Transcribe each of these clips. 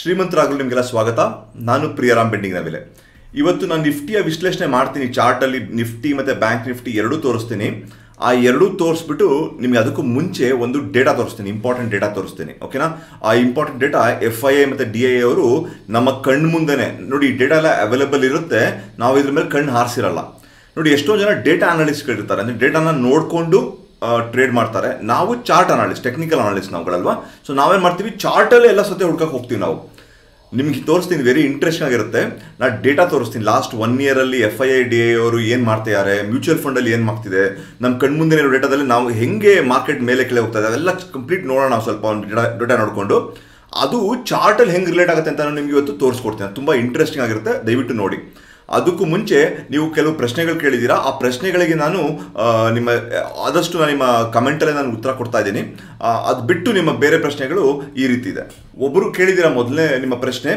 ಶ್ರೀಮಂತರಾಗಲು ನಿಮಗೆಲ್ಲ ಸ್ವಾಗತ. ನಾನು ಪ್ರಿಯರಾಮ್ ಬೆಂಡಿಂಗ್ ನವಿಲೆ. ಇವತ್ತು ನಾನು ನಿಫ್ಟಿಯ ವಿಶ್ಲೇಷಣೆ ಮಾಡ್ತೀನಿ. ಚಾರ್ಟಲ್ಲಿ ನಿಫ್ಟಿ ಮತ್ತು ಬ್ಯಾಂಕ್ ನಿಫ್ಟಿ ಎರಡೂ ತೋರಿಸ್ತೀನಿ. ಆ ಎರಡೂ ತೋರಿಸ್ಬಿಟ್ಟು ನಿಮಗೆ ಅದಕ್ಕೂ ಮುಂಚೆ ಒಂದು ಡೇಟಾ ತೋರಿಸ್ತೀನಿ. ಇಂಪಾರ್ಟೆಂಟ್ ಡೇಟಾ ತೋರಿಸ್ತೀನಿ. ಓಕೆನಾ? ಆ important data F I A ಮತ್ತು ಡಿ ಐ ಅವರು ನಮ್ಮ ಕಣ್ಣು ಮುಂದೆನೆ. ನೋಡಿ ಡೇಟಾ ಎಲ್ಲ ಅವೈಲೇಬಲ್ ಇರುತ್ತೆ. ನಾವು ಇದ್ರ ಮೇಲೆ ಕಣ್ಣು ಹಾರಿಸಿರಲ್ಲ. ನೋಡಿ, ಎಷ್ಟೋ ಜನ ಡೇಟಾ ಅನಾಲಿಸ್ಟ್ಗಳಿರ್ತಾರೆ ಅಂದರೆ ಡೇಟಾನ ನೋಡಿಕೊಂಡು ಟ್ರೇಡ್ ಮಾಡ್ತಾರೆ. ನಾವು ಚಾರ್ಟ್ ಅನಾಲಿಸ್ಟ್ ಟೆಕ್ನಿಕಲ್ ಅನಾಲಿಸ್ಟ್ ನಾವುಗಳಲ್ವಾ? ಸೊ ನಾವೇನು ಮಾಡ್ತೀವಿ? ಚಾರ್ಟಲ್ಲೇ ಎಲ್ಲ ಸತ್ಯ ಹುಡ್ಕಕ್ಕೆ ಹೋಗ್ತೀವಿ ನಾವು. ನಿಮಗೆ ತೋರಿಸ್ತೀನಿ ವೆರಿ ಇಂಟ್ರೆಸ್ಟಿಂಗ್ ಆಗಿರುತ್ತೆ. ನಾನು ಡೇಟಾ ತೋರಿಸ್ತೀನಿ. Last one ಇಯರಲ್ಲಿ F I I D I ಅವರು ಏನು ಮಾಡ್ತಿದ್ದಾರೆ? ಮ್ಯೂಚುವಲ್ ಫಂಡಲ್ಲಿ ಏನು ಮಾಡ್ತಿದೆ? ನಮ್ಮ ಕಣ್ಮುಂದಿನ ಇರೋ ಡೇಟಾದಲ್ಲಿ ನಾವು ಹೆಂಗೆ ಮಾರ್ಕೆಟ್ ಮೇಲೆ ಕೆಳಗೆ ಹೋಗ್ತಾ ಇದೆ? ಅದೆಲ್ಲ ಕಂಪ್ಲೀಟ್ ನೋಡೋಣ ನಾವು ಸ್ವಲ್ಪ ಒಂದು ಡೇಟಾ ಡೇಟಾ ನೋಡಿಕೊಂಡು. ಅದು ಚಾರ್ಟಲ್ಲಿ ಹೆಂಗೆ ರಿಲೇಟ್ ಆಗುತ್ತೆ ಅಂತ ನಾನು ನಿಮಗೆ ಇವತ್ತು ತೋರಿಸ್ಕೊಡ್ತೀನಿ. ತುಂಬ ಇಂಟ್ರೆಸ್ಟಿಂಗ್ ಆಗಿರುತ್ತೆ. ದಯವಿಟ್ಟು ನೋಡಿ. ಅದಕ್ಕೂ ಮುಂಚೆ ನೀವು ಕೆಲವು ಪ್ರಶ್ನೆಗಳು ಕೇಳಿದ್ದೀರಾ? ಆ ಪ್ರಶ್ನೆಗಳಿಗೆ ನಾನು ನಿಮ್ಮ, ಆದಷ್ಟು ನಾನು ನಿಮ್ಮ ಕಮೆಂಟಲ್ಲೇ ನಾನು ಉತ್ತರ ಕೊಡ್ತಾ ಇದ್ದೀನಿ. ಅದು ಬಿಟ್ಟು ನಿಮ್ಮ ಬೇರೆ ಪ್ರಶ್ನೆಗಳು ಈ ರೀತಿ ಇದೆ. ಒಬ್ಬರು ಕೇಳಿದ್ದೀರಾ ಮೊದಲನೇ ನಿಮ್ಮ ಪ್ರಶ್ನೆ?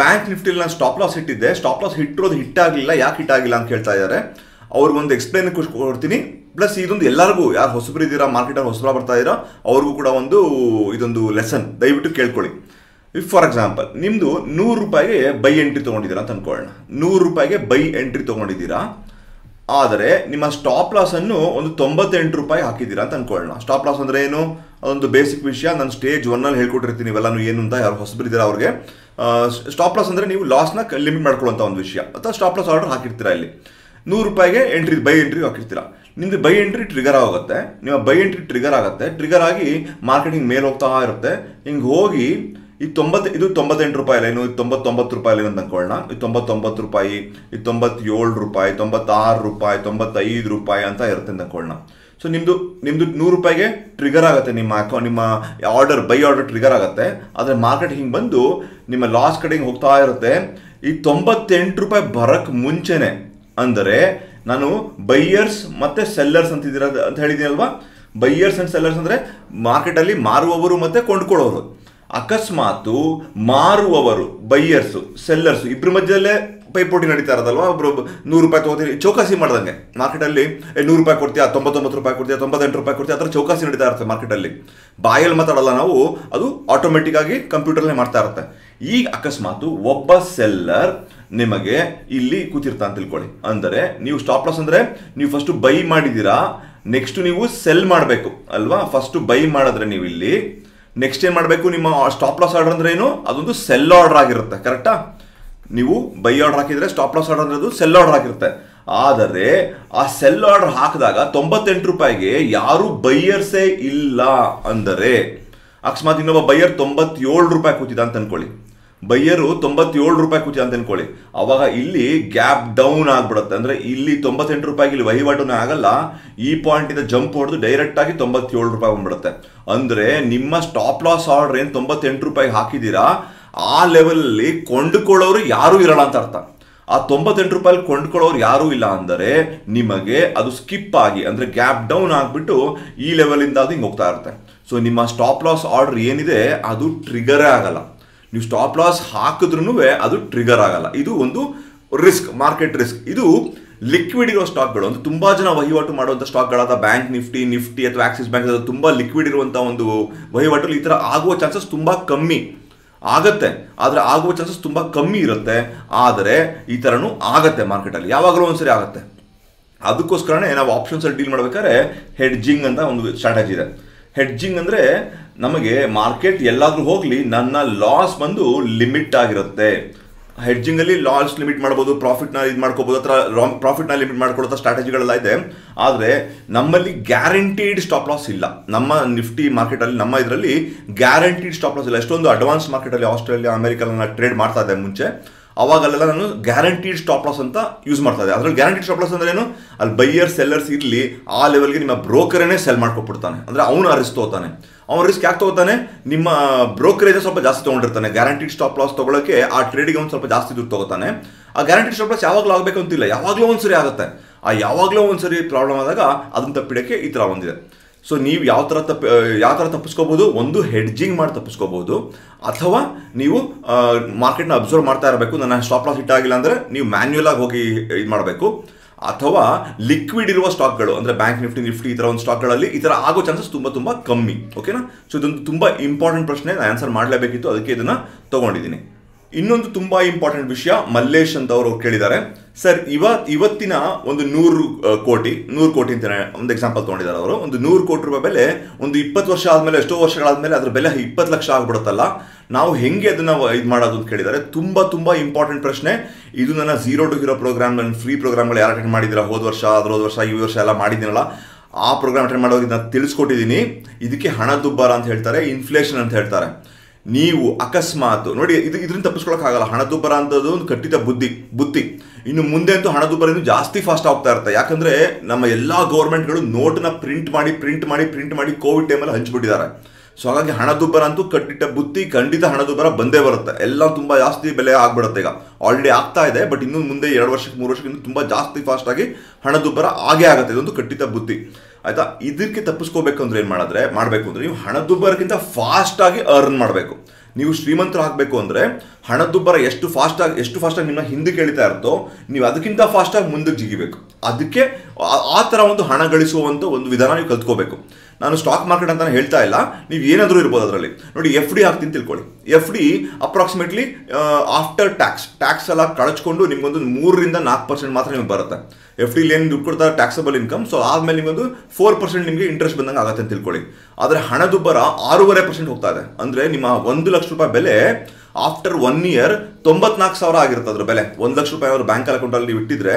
ಬ್ಯಾಂಕ್ ನಿಫ್ಟಿಲಿ ನಾನು ಸ್ಟಾಪ್ ಲಾಸ್ ಇಟ್ಟಿದ್ದೆ. ಸ್ಟಾಪ್ ಲಾಸ್ ಇಟ್ಟಿರೋದು ಹಿಟ್ ಆಗಲಿಲ್ಲ ಯಾಕೆ ಹಿಟ್ ಆಗಿಲ್ಲ ಅಂತ ಕೇಳ್ತಾ ಇದ್ದಾರೆ. ಅವ್ರಿಗೊಂದು ಎಕ್ಸ್ಪ್ಲೇನ್ ಕೊಡ್ತೀನಿ. ಪ್ಲಸ್ ಇದೊಂದು ಎಲ್ಲರಿಗೂ, ಯಾರು ಹೊಸಬ್ರು ಮಾರ್ಕೆಟಲ್ಲಿ ಹೊಸಬರ ಬರ್ತಾ ಇದ್ದೀರಾ, ಅವ್ರಿಗೂ ಕೂಡ ಒಂದು ಇದೊಂದು ಲೆಸನ್ ದಯವಿಟ್ಟು ಕೇಳ್ಕೊಳ್ಳಿ. ಫಾರ್ ಎಕ್ಸಾಂಪಲ್ ನಿಮ್ಮದು ನೂರು ರೂಪಾಯಿಗೆ ಬೈ ಎಂಟ್ರಿ ತೊಗೊಂಡಿದ್ದೀರಾ ಅಂತ ಅನ್ಕೊಳ್ಳೋಣ. ನೂರು ರೂಪಾಯಿಗೆ ಬೈ ಎಂಟ್ರಿ ತೊಗೊಂಡಿದ್ದೀರಾ, ಆದರೆ ನಿಮ್ಮ ಸ್ಟಾಪ್ ಲಾಸನ್ನು ಒಂದು ತೊಂಬತ್ತೆಂಟು ರೂಪಾಯಿ ಹಾಕಿದ್ದೀರಾ ಅಂತ ಅನ್ಕೊಳ್ಳೋಣ. ಸ್ಟಾಪ್ ಲಾಸ್ ಅಂದರೆ ಏನು? ಅದೊಂದು ಬೇಸಿಕ್ ವಿಷಯ. ನಾನು ಸ್ಟೇಜ್ ಒನ್ನಲ್ಲಿ ಹೇಳ್ಕೊಟ್ಟಿರ್ತೀನಿ ಇವೆಲ್ಲನೂ ಏನು ಅಂತ ಯಾರು ಹೊಸಬರಿದ್ದೀರಾ ಅವ್ರಿಗೆ. ಸ್ಟಾಪ್ ಲಾಸ್ ಅಂದರೆ ನೀವು ಲಾಸ್ನ ಲಿಮಿಟ್ ಮಾಡ್ಕೊಳ್ಳೋಂಥ ಒಂದು ವಿಷಯ. ಅಥವಾ ಸ್ಟಾಪ್ ಲಾಸ್ ಆರ್ಡರ್ ಹಾಕಿರ್ತೀರಾ ಇಲ್ಲಿ. ನೂರು ರೂಪಾಯಿಗೆ ಎಂಟ್ರಿ ಬೈ ಎಂಟ್ರಿ ಹಾಕಿರ್ತೀರಾ. ನಿಮ್ದು ಬೈ ಎಂಟ್ರಿ ಟ್ರಿಗರ್ ಆಗುತ್ತೆ ನಿಮ್ಮ ಬೈ ಎಂಟ್ರಿ ಟ್ರಿಗರ್ ಆಗುತ್ತೆ. ಟ್ರಿಗರ್ ಆಗಿ ಮಾರ್ಕೆಟಿಂಗ್ ಮೇಲೆ ಹೋಗ್ತಾ ಇರುತ್ತೆ. ಹಿಂಗೆ ಹೋಗಿ ಈ ತೊಂಬತ್ತು, ಇದು ತೊಂಬತ್ತೆಂಟು ರೂಪಾಯಿ ಅಲ್ಲ, ಇನ್ನು ತೊಂಬತ್ತೊಂಬತ್ತು ರೂಪಾಯಿ ಅಂತ ಅನ್ಕೊಳ್ಳೋಣ ಈ ತೊಂಬತ್ತೊಂಬತ್ತು ರೂಪಾಯಿ ಇದು ತೊಂಬತ್ತೇಳು ರೂಪಾಯಿ, ತೊಂಬತ್ತಾರು ರೂಪಾಯಿ, ತೊಂಬತ್ತೈದು ರೂಪಾಯಿ ಅಂತ ಇರುತ್ತೆ ಅಂತ ಅನ್ಕೊಳ್ಳೋಣ ಸೊ ನಿಮ್ಮದು ನಿಮ್ಮದು ನೂರು ರೂಪಾಯಿಗೆ ಟ್ರಿಗರ್ ಆಗುತ್ತೆ ನಿಮ್ಮ ಅಕೌಂಟ್ ನಿಮ್ಮ ಆರ್ಡರ್ ಬೈ ಆರ್ಡರ್ ಟ್ರಿಗರ್ ಆಗುತ್ತೆ. ಆದರೆ ಮಾರ್ಕೆಟ್ ಹಿಂಗೆ ಬಂದು ನಿಮ್ಮ ಲಾಸ್ ಕಡೆಗೆ ಹೋಗ್ತಾ ಇರುತ್ತೆ. ಈ ತೊಂಬತ್ತೆಂಟು ರೂಪಾಯಿ ಬರಕ್ಕೆ ಮುಂಚೆನೆ ಅಂದರೆ ನಾನು ಬೈಯರ್ಸ್ ಮತ್ತು ಸೆಲ್ಲರ್ಸ್ ಅಂತಿದ್ದೀರ ಅಂತ ಹೇಳಿದ್ದೀನಿ ಅಲ್ವಾ ಬೈಯರ್ಸ್ ಆ್ಯಂಡ್ ಸೆಲ್ಲರ್ಸ್ ಅಂದರೆ ಮಾರ್ಕೆಟಲ್ಲಿ ಮಾರುವವರು ಮತ್ತು ಕೊಂಡ್ಕೊಳ್ಳೋರು. ಅಕಸ್ಮಾತು ಮಾರುವವರು ಬೈಯರ್ಸು ಸೆಲ್ಲರ್ಸು ಇಬ್ಬರ ಮಧ್ಯದಲ್ಲೇ ಪೈಪೋಟಿ ನಡೀತಾ ಇರೋದಲ್ವಾ ಒಬ್ರು ನೂರು ರೂಪಾಯಿ ತಗೋತೀರಿ ಚೌಕಾಸಿ ಮಾಡ್ದಂಗೆ. ಮಾರ್ಕೆಟಲ್ಲಿ ನೂರು ರೂಪಾಯಿ ಕೊಡ್ತೀಯಾ, ತೊಂಬತ್ತೊಂಬತ್ತು ರೂಪಾಯಿ ಕೊಡ್ತೀಯಾ, ತೊಂಬತ್ತೆಂಟು ರೂಪಾಯಿ ಕೊಡ್ತೀಯ ಅದರ ಚೌಕಾಸಿ ನಡೀತಾ ಇರುತ್ತೆ ಮಾರ್ಕೆಟಲ್ಲಿ. ಬಾಯಲ್ಲಿ ಮಾತಾಡಲ್ಲ ನಾವು, ಅದು ಆಟೋಮೆಟಿಕ್ ಆಗಿ ಕಂಪ್ಯೂಟರ್ನೇ ಮಾಡ್ತಾ ಇರುತ್ತೆ. ಈಗ ಅಕಸ್ಮಾತು ಒಬ್ಬ ಸೆಲ್ಲರ್ ನಿಮಗೆ ಇಲ್ಲಿ ಕೂತಿರ್ತಾ ಅಂತ ತಿಳ್ಕೊಳ್ಳಿ. ಅಂದರೆ, ನೀವು ಸ್ಟಾಪ್ ಲಾಸ್ ಅಂದರೆ, ನೀವು ಫಸ್ಟು ಬೈ ಮಾಡಿದ್ದೀರಾ ನೆಕ್ಸ್ಟ್ ನೀವು ಸೆಲ್ ಮಾಡಬೇಕು, ಅಲ್ವಾ? ಫಸ್ಟು ಬೈ ಮಾಡಿದ್ರೆ ನೀವು ಇಲ್ಲಿ ನೆಕ್ಸ್ಟ್ ಏನು ಮಾಡಬೇಕು? ನಿಮ್ಮ ಸ್ಟಾಪ್ ಲಾಸ್ ಆರ್ಡರ್ ಅಂದ್ರೆ ಏನು? ಅದೊಂದು ಸೆಲ್ ಆರ್ಡರ್ ಆಗಿರುತ್ತೆ ಕರೆಕ್ಟಾ ನೀವು ಬೈ ಆರ್ಡರ್ ಹಾಕಿದ್ರೆ ಸ್ಟಾಪ್ ಲಾಸ್ ಆರ್ಡರ್ ಅಂದ್ರೆ ಸೆಲ್ ಆರ್ಡರ್ ಆಗಿರುತ್ತೆ. ಆದರೆ, ಆ ಸೆಲ್ ಆರ್ಡರ್ ಹಾಕಿದಾಗ ತೊಂಬತ್ತೆಂಟು ರೂಪಾಯಿಗೆ ಯಾರು ಬೈಯರ್ಸೇ ಇಲ್ಲ ಅಂದರೆ, ಅಕಸ್ಮಾತ್ ಇನ್ನೊಬ್ಬ ಬೈಯರ್ ತೊಂಬತ್ತೇಳು ರೂಪಾಯಿ ಕೂತಿದ ಅಂತ ಅನ್ಕೊಳ್ಳಿ. ಬೈಯರು ತೊಂಬತ್ತೇಳು ರೂಪಾಯಿ ಕೂತಿ ಅಂತ ಅನ್ಕೊಳ್ಳಿ. ಅವಾಗ ಇಲ್ಲಿ ಗ್ಯಾಪ್ ಡೌನ್ ಆಗ್ಬಿಡುತ್ತೆ. ಅಂದ್ರೆ ಇಲ್ಲಿ ತೊಂಬತ್ತೆಂಟು ರೂಪಾಯಿಗೆ ಇಲ್ಲಿ ವಹಿವಾಟುನೇ ಆಗಲ್ಲ. ಈ ಪಾಯಿಂಟಿಂದ ಜಂಪ್ ಹೊಡೆದು ಡೈರೆಕ್ಟಾಗಿ ತೊಂಬತ್ತೇಳು ರೂಪಾಯಿ ಬಂದ್ಬಿಡುತ್ತೆ. ಅಂದ್ರೆ ನಿಮ್ಮ ಸ್ಟಾಪ್ ಲಾಸ್ ಆರ್ಡರ್ ಏನು ತೊಂಬತ್ತೆಂಟು ರೂಪಾಯಿಗೆ ಹಾಕಿದ್ದೀರಾ ಆ ಲೆವೆಲಲ್ಲಿ ಕೊಂಡುಕೊಳ್ಳೋರು ಯಾರೂ ಇರಲ್ಲ ಅಂತ ಅರ್ಥ. ಆ ತೊಂಬತ್ತೆಂಟು ರೂಪಾಯಿ ಕೊಂಡ್ಕೊಳ್ಳೋರು ಯಾರೂ ಇಲ್ಲ ಅಂದರೆ ನಿಮಗೆ ಅದು ಸ್ಕಿಪ್ ಆಗಿ, ಅಂದರೆ ಗ್ಯಾಪ್ ಡೌನ್ ಆಗಿಬಿಟ್ಟು ಈ ಲೆವೆಲಿಂದ ಅದು ಹಿಂಗೆ ಹೋಗ್ತಾ ಇರುತ್ತೆ. ಸೊ ನಿಮ್ಮ ಸ್ಟಾಪ್ ಲಾಸ್ ಆರ್ಡರ್ ಏನಿದೆ, ಅದು ಟ್ರಿಗರೇ ಆಗಲ್ಲ. ನೀವು ಸ್ಟಾಪ್ ಲಾಸ್ ಹಾಕಿದ್ರೂ ಅದು ಟ್ರಿಗರ್ ಆಗಲ್ಲ. ಇದು ಒಂದು ರಿಸ್ಕ್ ಮಾರ್ಕೆಟ್ ರಿಸ್ಕ್ ಇದು ಲಿಕ್ವಿಡ್ ಇರೋ ಸ್ಟಾಕ್ಗಳು ಅಂದ್ರೆ ತುಂಬಾ ಜನ ವಹಿವಾಟು ಮಾಡುವಂಥ ಸ್ಟಾಕ್ಗಳಾದ ಬ್ಯಾಂಕ್ ನಿಫ್ಟಿ ನಿಫ್ಟಿ ಅಥವಾ ಆಕ್ಸಿಸ್ ಬ್ಯಾಂಕ್ ಅದು ತುಂಬಾ ಲಿಕ್ವಿಡ್ ಇರುವಂಥ ಒಂದು ವಹಿವಾಟು ಈ ಥರ ಆಗುವ ಚಾನ್ಸಸ್ ತುಂಬಾ ಕಮ್ಮಿ ಆಗತ್ತೆ. ಆದರೆ ಆಗುವ ಚಾನ್ಸಸ್ ತುಂಬ ಕಮ್ಮಿ ಇರುತ್ತೆ. ಆದರೆ ಈ ಥರನೂ ಆಗತ್ತೆ ಮಾರ್ಕೆಟಲ್ಲಿ ಯಾವಾಗಲೂ ಒಂದ್ಸರಿ ಆಗುತ್ತೆ. ಅದಕ್ಕೋಸ್ಕರನೇ ನಾವು ಆಪ್ಷನ್ಸಲ್ಲಿ ಡೀಲ್ ಮಾಡ್ಬೇಕಾದ್ರೆ ಹೆಡ್ಜಿಂಗ್ ಅಂತ ಒಂದು ಸ್ಟ್ರಾಟಜಿ ಇದೆ. ಹೆಡ್ಜಿಂಗ್ ಅಂದರೆ ನಮಗೆ ಮಾರ್ಕೆಟ್ ಎಲ್ಲಾದರೂ ಹೋಗಲಿ, ನನ್ನ ಲಾಸ್ ಬಂದು ಲಿಮಿಟ್ ಆಗಿರುತ್ತೆ. ಹೆಡ್ಜಿಂಗಲ್ಲಿ ಲಾಸ್ ಲಿಮಿಟ್ ಮಾಡ್ಬೋದು ಪ್ರಾಫಿಟ್ನ ಇದು ಮಾಡ್ಕೋಬೋದು ಅಥವಾ ರಾಂಗ್ ಪ್ರಾಫಿಟ್ನ ಲಿಮಿಟ್ ಮಾಡ್ಕೊಳ್ಳೋ ಸ್ಟ್ರಾಟಜಿಗಳೆಲ್ಲ ಇದೆ. ಆದರೆ ನಮ್ಮಲ್ಲಿ ಗ್ಯಾರಂಟೀಡ್ ಸ್ಟಾಪ್ ಲಾಸ್ ಇಲ್ಲ. ನಮ್ಮ ನಿಫ್ಟಿ ಮಾರ್ಕೆಟಲ್ಲಿ ನಮ್ಮ ಇದರಲ್ಲಿ ಗ್ಯಾರಂಟೀಡ್ ಸ್ಟಾಪ್ ಲಾಸ್ ಇಲ್ಲ. ಎಷ್ಟೊಂದು ಅಡ್ವಾನ್ಸ್ ಮಾರ್ಕೆಟಲ್ಲಿ ಆಸ್ಟ್ರೇಲಿಯಾ ಅಮೆರಿಕಲ್ಲ ಟ್ರೇಡ್ ಮಾಡ್ತಾ ಇದ್ದೆ ಮುಂಚೆ. ಅವಾಗಲ್ಲೆಲ್ಲ ನಾನು ಗ್ಯಾರಂಟೀಡ್ ಸ್ಟಾಪ್ ಲಾಸ್ ಅಂತ ಯೂಸ್ ಮಾಡ್ತಾ ಇದ್ದೆ. ಅದ್ರಲ್ಲಿ ಗ್ಯಾರಂಟೀಡ್ ಸ್ಟಾಪ್ ಲಾಸ್ ಅಂದ್ರೆ ಏನು? ಅಲ್ಲಿ ಬೈಯರ್ ಸೆಲ್ಲರ್ಸ್ ಇರಲಿ, ಆ ಲೆವೆಲ್ಗೆ ನಿಮ್ಮ ಬ್ರೋಕರೇ ಸೆಲ್ ಮಾಡ್ಕೊಬಿಡ್ತಾನೆ ಅಂದರೆ ಅವನು ರಿಸ್ಕ್ ತಗೋತಾನೆ ಅವ್ನು ರಿಸ್ಕ್ ಯಾಕೆ ತಗೋತಾನೆ? ನಿಮ್ಮ ಬ್ರೋಕರೇಜ್ ಸ್ವಲ್ಪ ಜಾಸ್ತಿ ತೊಗೊಂಡಿರ್ತಾನೆ. ಗ್ಯಾರಂಟಿಡ್ ಸ್ಟಾಪ್ ಲಾಸ್ ತೊಗೊಳಕ್ಕೆ ಆ ಟ್ರೇಡಿಗೆ ಒಂದು ಸ್ವಲ್ಪ ಜಾಸ್ತಿ ದುಡ್ಡು ತಗೋತಾನೆ. ಆ ಗ್ಯಾರಂಟಿಡ್ ಸ್ಟಾಪ್ ಲಾಸ್ ಯಾವಾಗಲೂ ಆಗಬೇಕು ಅಂತಿಲ್ಲ. ಯಾವಾಗಲೂ ಒಂದ್ಸರಿ ಆಗುತ್ತೆ. ಆ ಯಾವಾಗಲೂ ಒಂದ್ಸರಿ ಪ್ರಾಬ್ಲಮ್ ಆದಾಗ ಅದನ್ನು ತಪ್ಪಿಡೋಕ್ಕೆ ಈ ಥರ ಒಂದಿದೆ. ಸೊ ನೀವು ಯಾವ ಥರ ತಪ್ಪು ಯಾವ ಥರ ತಪ್ಪಿಸ್ಕೋಬೋದು? ಒಂದು ಹೆಡ್ಜಿಂಗ್ ಮಾಡಿ ತಪ್ಪಿಸ್ಕೋಬೋದು. ಅಥವಾ ನೀವು ಮಾರ್ಕೆಟ್ನ ಅಬ್ಸರ್ವ್ ಮಾಡ್ತಾ ಇರಬೇಕು. ನನ್ನ ಸ್ಟಾಪ್ ಲಾಸ್ ಹಿಟ್ ಆಗಿಲ್ಲ ಅಂದರೆ ನೀವು ಮ್ಯಾನ್ಯುಯಲ್ ಆಗಿ ಹೋಗಿ ಇದು ಮಾಡಬೇಕು. ಅಥವಾ ಲಿಕ್ವಿಡ್ ಇರುವ ಸ್ಟಾಕ್ಗಳು ಅಂದರೆ ಬ್ಯಾಂಕ್ ನಿಫ್ಟಿ ನಿಫ್ಟಿ ಈ ಥರ ಒಂದು ಸ್ಟಾಕ್ಗಳಲ್ಲಿ ಈ ಥರ ಆಗೋ ಚಾನ್ಸಸ್ ತುಂಬ ತುಂಬ ಕಮ್ಮಿ. ಓಕೆನಾ ಸೊ ಇದೊಂದು ತುಂಬ ಇಂಪಾರ್ಟೆಂಟ್ ಪ್ರಶ್ನೆ, ನಾನು ಆನ್ಸರ್ ಮಾಡಲೇಬೇಕಿತ್ತು. ಅದಕ್ಕೆ ಇದನ್ನು ತೊಗೊಂಡಿದ್ದೀನಿ. ಇನ್ನೊಂದು ತುಂಬ ಇಂಪಾರ್ಟೆಂಟ್ ವಿಷಯ ಮಲ್ಲೇಶ್ ಅಂತ ಅವರು ಕೇಳಿದ್ದಾರೆ. ಸರ್ ಇವ, ಇವತ್ತಿನ ಒಂದು ನೂರು ಕೋಟಿ ನೂರು ಕೋಟಿ ಅಂತ ಒಂದು ಎಕ್ಸಾಂಪಲ್ ತೊಗೊಂಡಿದ್ದಾರೆ ಅವರು. ಒಂದು ನೂರು ಕೋಟಿ ರೂಪಾಯಿ ಬೆಲೆ ಒಂದು ಇಪ್ಪತ್ತು ವರ್ಷ ಆದಮೇಲೆ, ಎಷ್ಟೋ ವರ್ಷಗಳಾದ್ಮೇಲೆ ಅದ್ರ ಬೆಲೆ ಇಪ್ಪತ್ತು ಲಕ್ಷ ಆಗ್ಬಿಡುತ್ತಲ್ಲ. ನಾವು ಹೆಂಗೆ ಅದನ್ನ ಇದು ಮಾಡೋದು ಅಂತ ಕೇಳಿದ್ದಾರೆ. ತುಂಬ ತುಂಬ ಇಂಪಾರ್ಟೆಂಟ್ ಪ್ರಶ್ನೆ. ಇದು ನನ್ನ ಝೀರೋ ಟು ಹೀರೋ ಪ್ರೋಗ್ರಾಮ್ ನನ್ನ ಫ್ರೀ ಪ್ರೋಗ್ರಾಮ್ಗಳು ಯಾರು ಅಟೆಂಡ್ ಮಾಡಿದ್ದೀರಾ? ಹೋದ ವರ್ಷ ಅದ್ರ ಹೋದ ವರ್ಷ, ಈ ವರ್ಷ ಎಲ್ಲ ಮಾಡಿದ್ದೀನಲ್ಲ. ಆ ಪ್ರೋಗ್ರಾಮ್ ಅಟೆಂಡ್ ಮಾಡೋರಿಗೆ ನಾನು ತಿಳಿಸ್ಕೊಟ್ಟಿದ್ದೀನಿ. ಇದಕ್ಕೆ ಹಣದುಬ್ಬರ ಅಂತ ಹೇಳ್ತಾರೆ ಇನ್ಫ್ಲೇಷನ್ ಅಂತ ಹೇಳ್ತಾರೆ. ನೀವು ಅಕಸ್ಮಾತ್, ನೋಡಿ, ಇದು ಇದರಿಂದ ತಪ್ಪಿಸ್ಕೊಳಕ್ಕಾಗಲ್ಲ. ಹಣದುಬ್ಬರ ಅಂತದ್ದು ಒಂದು ಕಟ್ಟಿದ ಬುದ್ಧಿ ಬುದ್ಧಿ. ಇನ್ನು ಮುಂದೆ ಅಂತೂ ಹಣದುಬ್ಬರ ಇನ್ನು ಜಾಸ್ತಿ ಫಾಸ್ಟ್ ಆಗ್ತಾ ಇರುತ್ತೆ. ಯಾಕಂದ್ರೆ ನಮ್ಮ ಎಲ್ಲಾ ಗೌರ್ಮೆಂಟ್ಗಳು ನೋಟ್ನ ಪ್ರಿಂಟ್ ಮಾಡಿ ಪ್ರಿಂಟ್ ಮಾಡಿ ಪ್ರಿಂಟ್ ಮಾಡಿ ಕೋವಿಡ್ ಟೈಮಲ್ಲಿ ಹಂಚಿಬಿಟ್ಟಿದ್ದಾರೆ. ಸೊ ಹಾಗಾಗಿ ಹಣದುಬ್ಬರ ಅಂತೂ ಕಟ್ಟಿಟ್ಟ ಬುದ್ಧಿ, ಖಂಡಿತ ಹಣದುಬ್ಬರ ಬಂದೇ ಬರುತ್ತೆ. ಎಲ್ಲ ತುಂಬಾ ಜಾಸ್ತಿ ಬೆಲೆ ಆಗ್ಬಿಡುತ್ತೆ ಈಗ. ಆಲ್ರೆಡಿ ಆಗ್ತಾ ಇದೆ ಬಟ್ ಇನ್ನು ಮುಂದೆ ಎರಡು ವರ್ಷಕ್ಕೆ, ಮೂರು ವರ್ಷಕ್ಕೆ ಇನ್ನೂ ತುಂಬಾ ಜಾಸ್ತಿ ಫಾಸ್ಟ್ ಆಗಿ ಹಣದುಬ್ಬರ ಆಗೇ ಆಗುತ್ತೆ. ಇದೊಂದು ಕಟ್ಟಿಟ್ಟ ಬುದ್ಧಿ. ಆಯ್ತಾ? ಇದಕ್ಕೆ ತಪ್ಪಿಸ್ಕೋಬೇಕು ಅಂದ್ರೆ ಏನು ಮಾಡಿದ್ರೆ, ಮಾಡಬೇಕು ಅಂದ್ರೆ ನೀವು ಹಣದುಬ್ಬರಕ್ಕಿಂತ ಫಾಸ್ಟ್ ಆಗಿ ಅರ್ನ್ ಮಾಡಬೇಕು. ನೀವು ಶ್ರೀಮಂತರು ಆಗಬೇಕು ಅಂದ್ರೆ ಹಣದುಬ್ಬರ ಎಷ್ಟು ಫಾಸ್ಟ್ ಆಗಿ, ಎಷ್ಟು ಫಾಸ್ಟ್ ಆಗಿ ನಿಮ್ಮ ಹಿಂದೆ ಕೇಳ್ತಾ ಇರ್ತೋ ನೀವು ಅದಕ್ಕಿಂತ ಫಾಸ್ಟ್ ಆಗಿ ಮುಂದಕ್ಕೆ ಜಿಗಿಬೇಕು. ಅದಕ್ಕೆ ಆ- ಥರ ಒಂದು ಹಣ ಗಳಿಸುವಂತ ಒಂದು ವಿಧಾನ ನೀವು ಕಲ್ತ್ಕೋಬೇಕು. ನಾನು ಸ್ಟಾಕ್ ಮಾರ್ಕೆಟ್ ಅಂತ ಹೇಳ್ತಾ ಇಲ್ಲ. ನೀವು ಏನಾದರೂ ಇರ್ಬೋದು ಅದರಲ್ಲಿ. ನೋಡಿ ಎಫ್ ಡಿ ಹಾಕ್ತೀನಿ ತಿಳ್ಕೊಳ್ಳಿ. F D approximately after tax tax ಎಲ್ಲ ಕಳಚ್ಕೊಂಡು ನಿಮಗೊಂದು ಮೂರರಿಂದ ನಾಲ್ಕು ಪರ್ಸೆಂಟ್ ಮಾತ್ರ ನಿಮ್ಗೆ ಬರುತ್ತೆ. ಎಫ್ ಡಿಲಿ ಏನು ದುಡ್ಡು ಕೊಡ್ತಾರೆ? ಟ್ಯಾಕ್ಸಬಲ್ ಇನ್ಕಮ್ ಸೊ ಆದಮೇಲೆ ನಿಮಗೊಂದು ಫೋರ್ ಪರ್ಸೆಂಟ್ ನಿಮಗೆ ಇಂಟ್ರೆಸ್ಟ್ ಬಂದಂಗೆ ಆಗುತ್ತೆ ಅಂತ ತಿಳ್ಕೊಳ್ಳಿ. ಆದರೆ ಹಣದುಬ್ಬರ ಆರೂವರೆ ಪರ್ಸೆಂಟ್ ಹೋಗ್ತಾ ಇದೆ. ಅಂದರೆ ನಿಮ್ಮ ಒಂದು ಲಕ್ಷ ರೂಪಾಯಿ ಬೆಲೆ ಆಫ್ಟರ್ ಒನ್ ಇಯರ್ ತೊಂಬತ್ನಾಲ್ಕು ಸಾವಿರ ಆಗಿರುತ್ತೆ ಅದ್ರ ಬೆಲೆ. ಒಂದು ಲಕ್ಷ ರೂಪಾಯಿ ಅವರು ಬ್ಯಾಂಕ್ ಅಕೌಂಟಲ್ಲಿ ನೀವು ಇಟ್ಟಿದ್ರೆ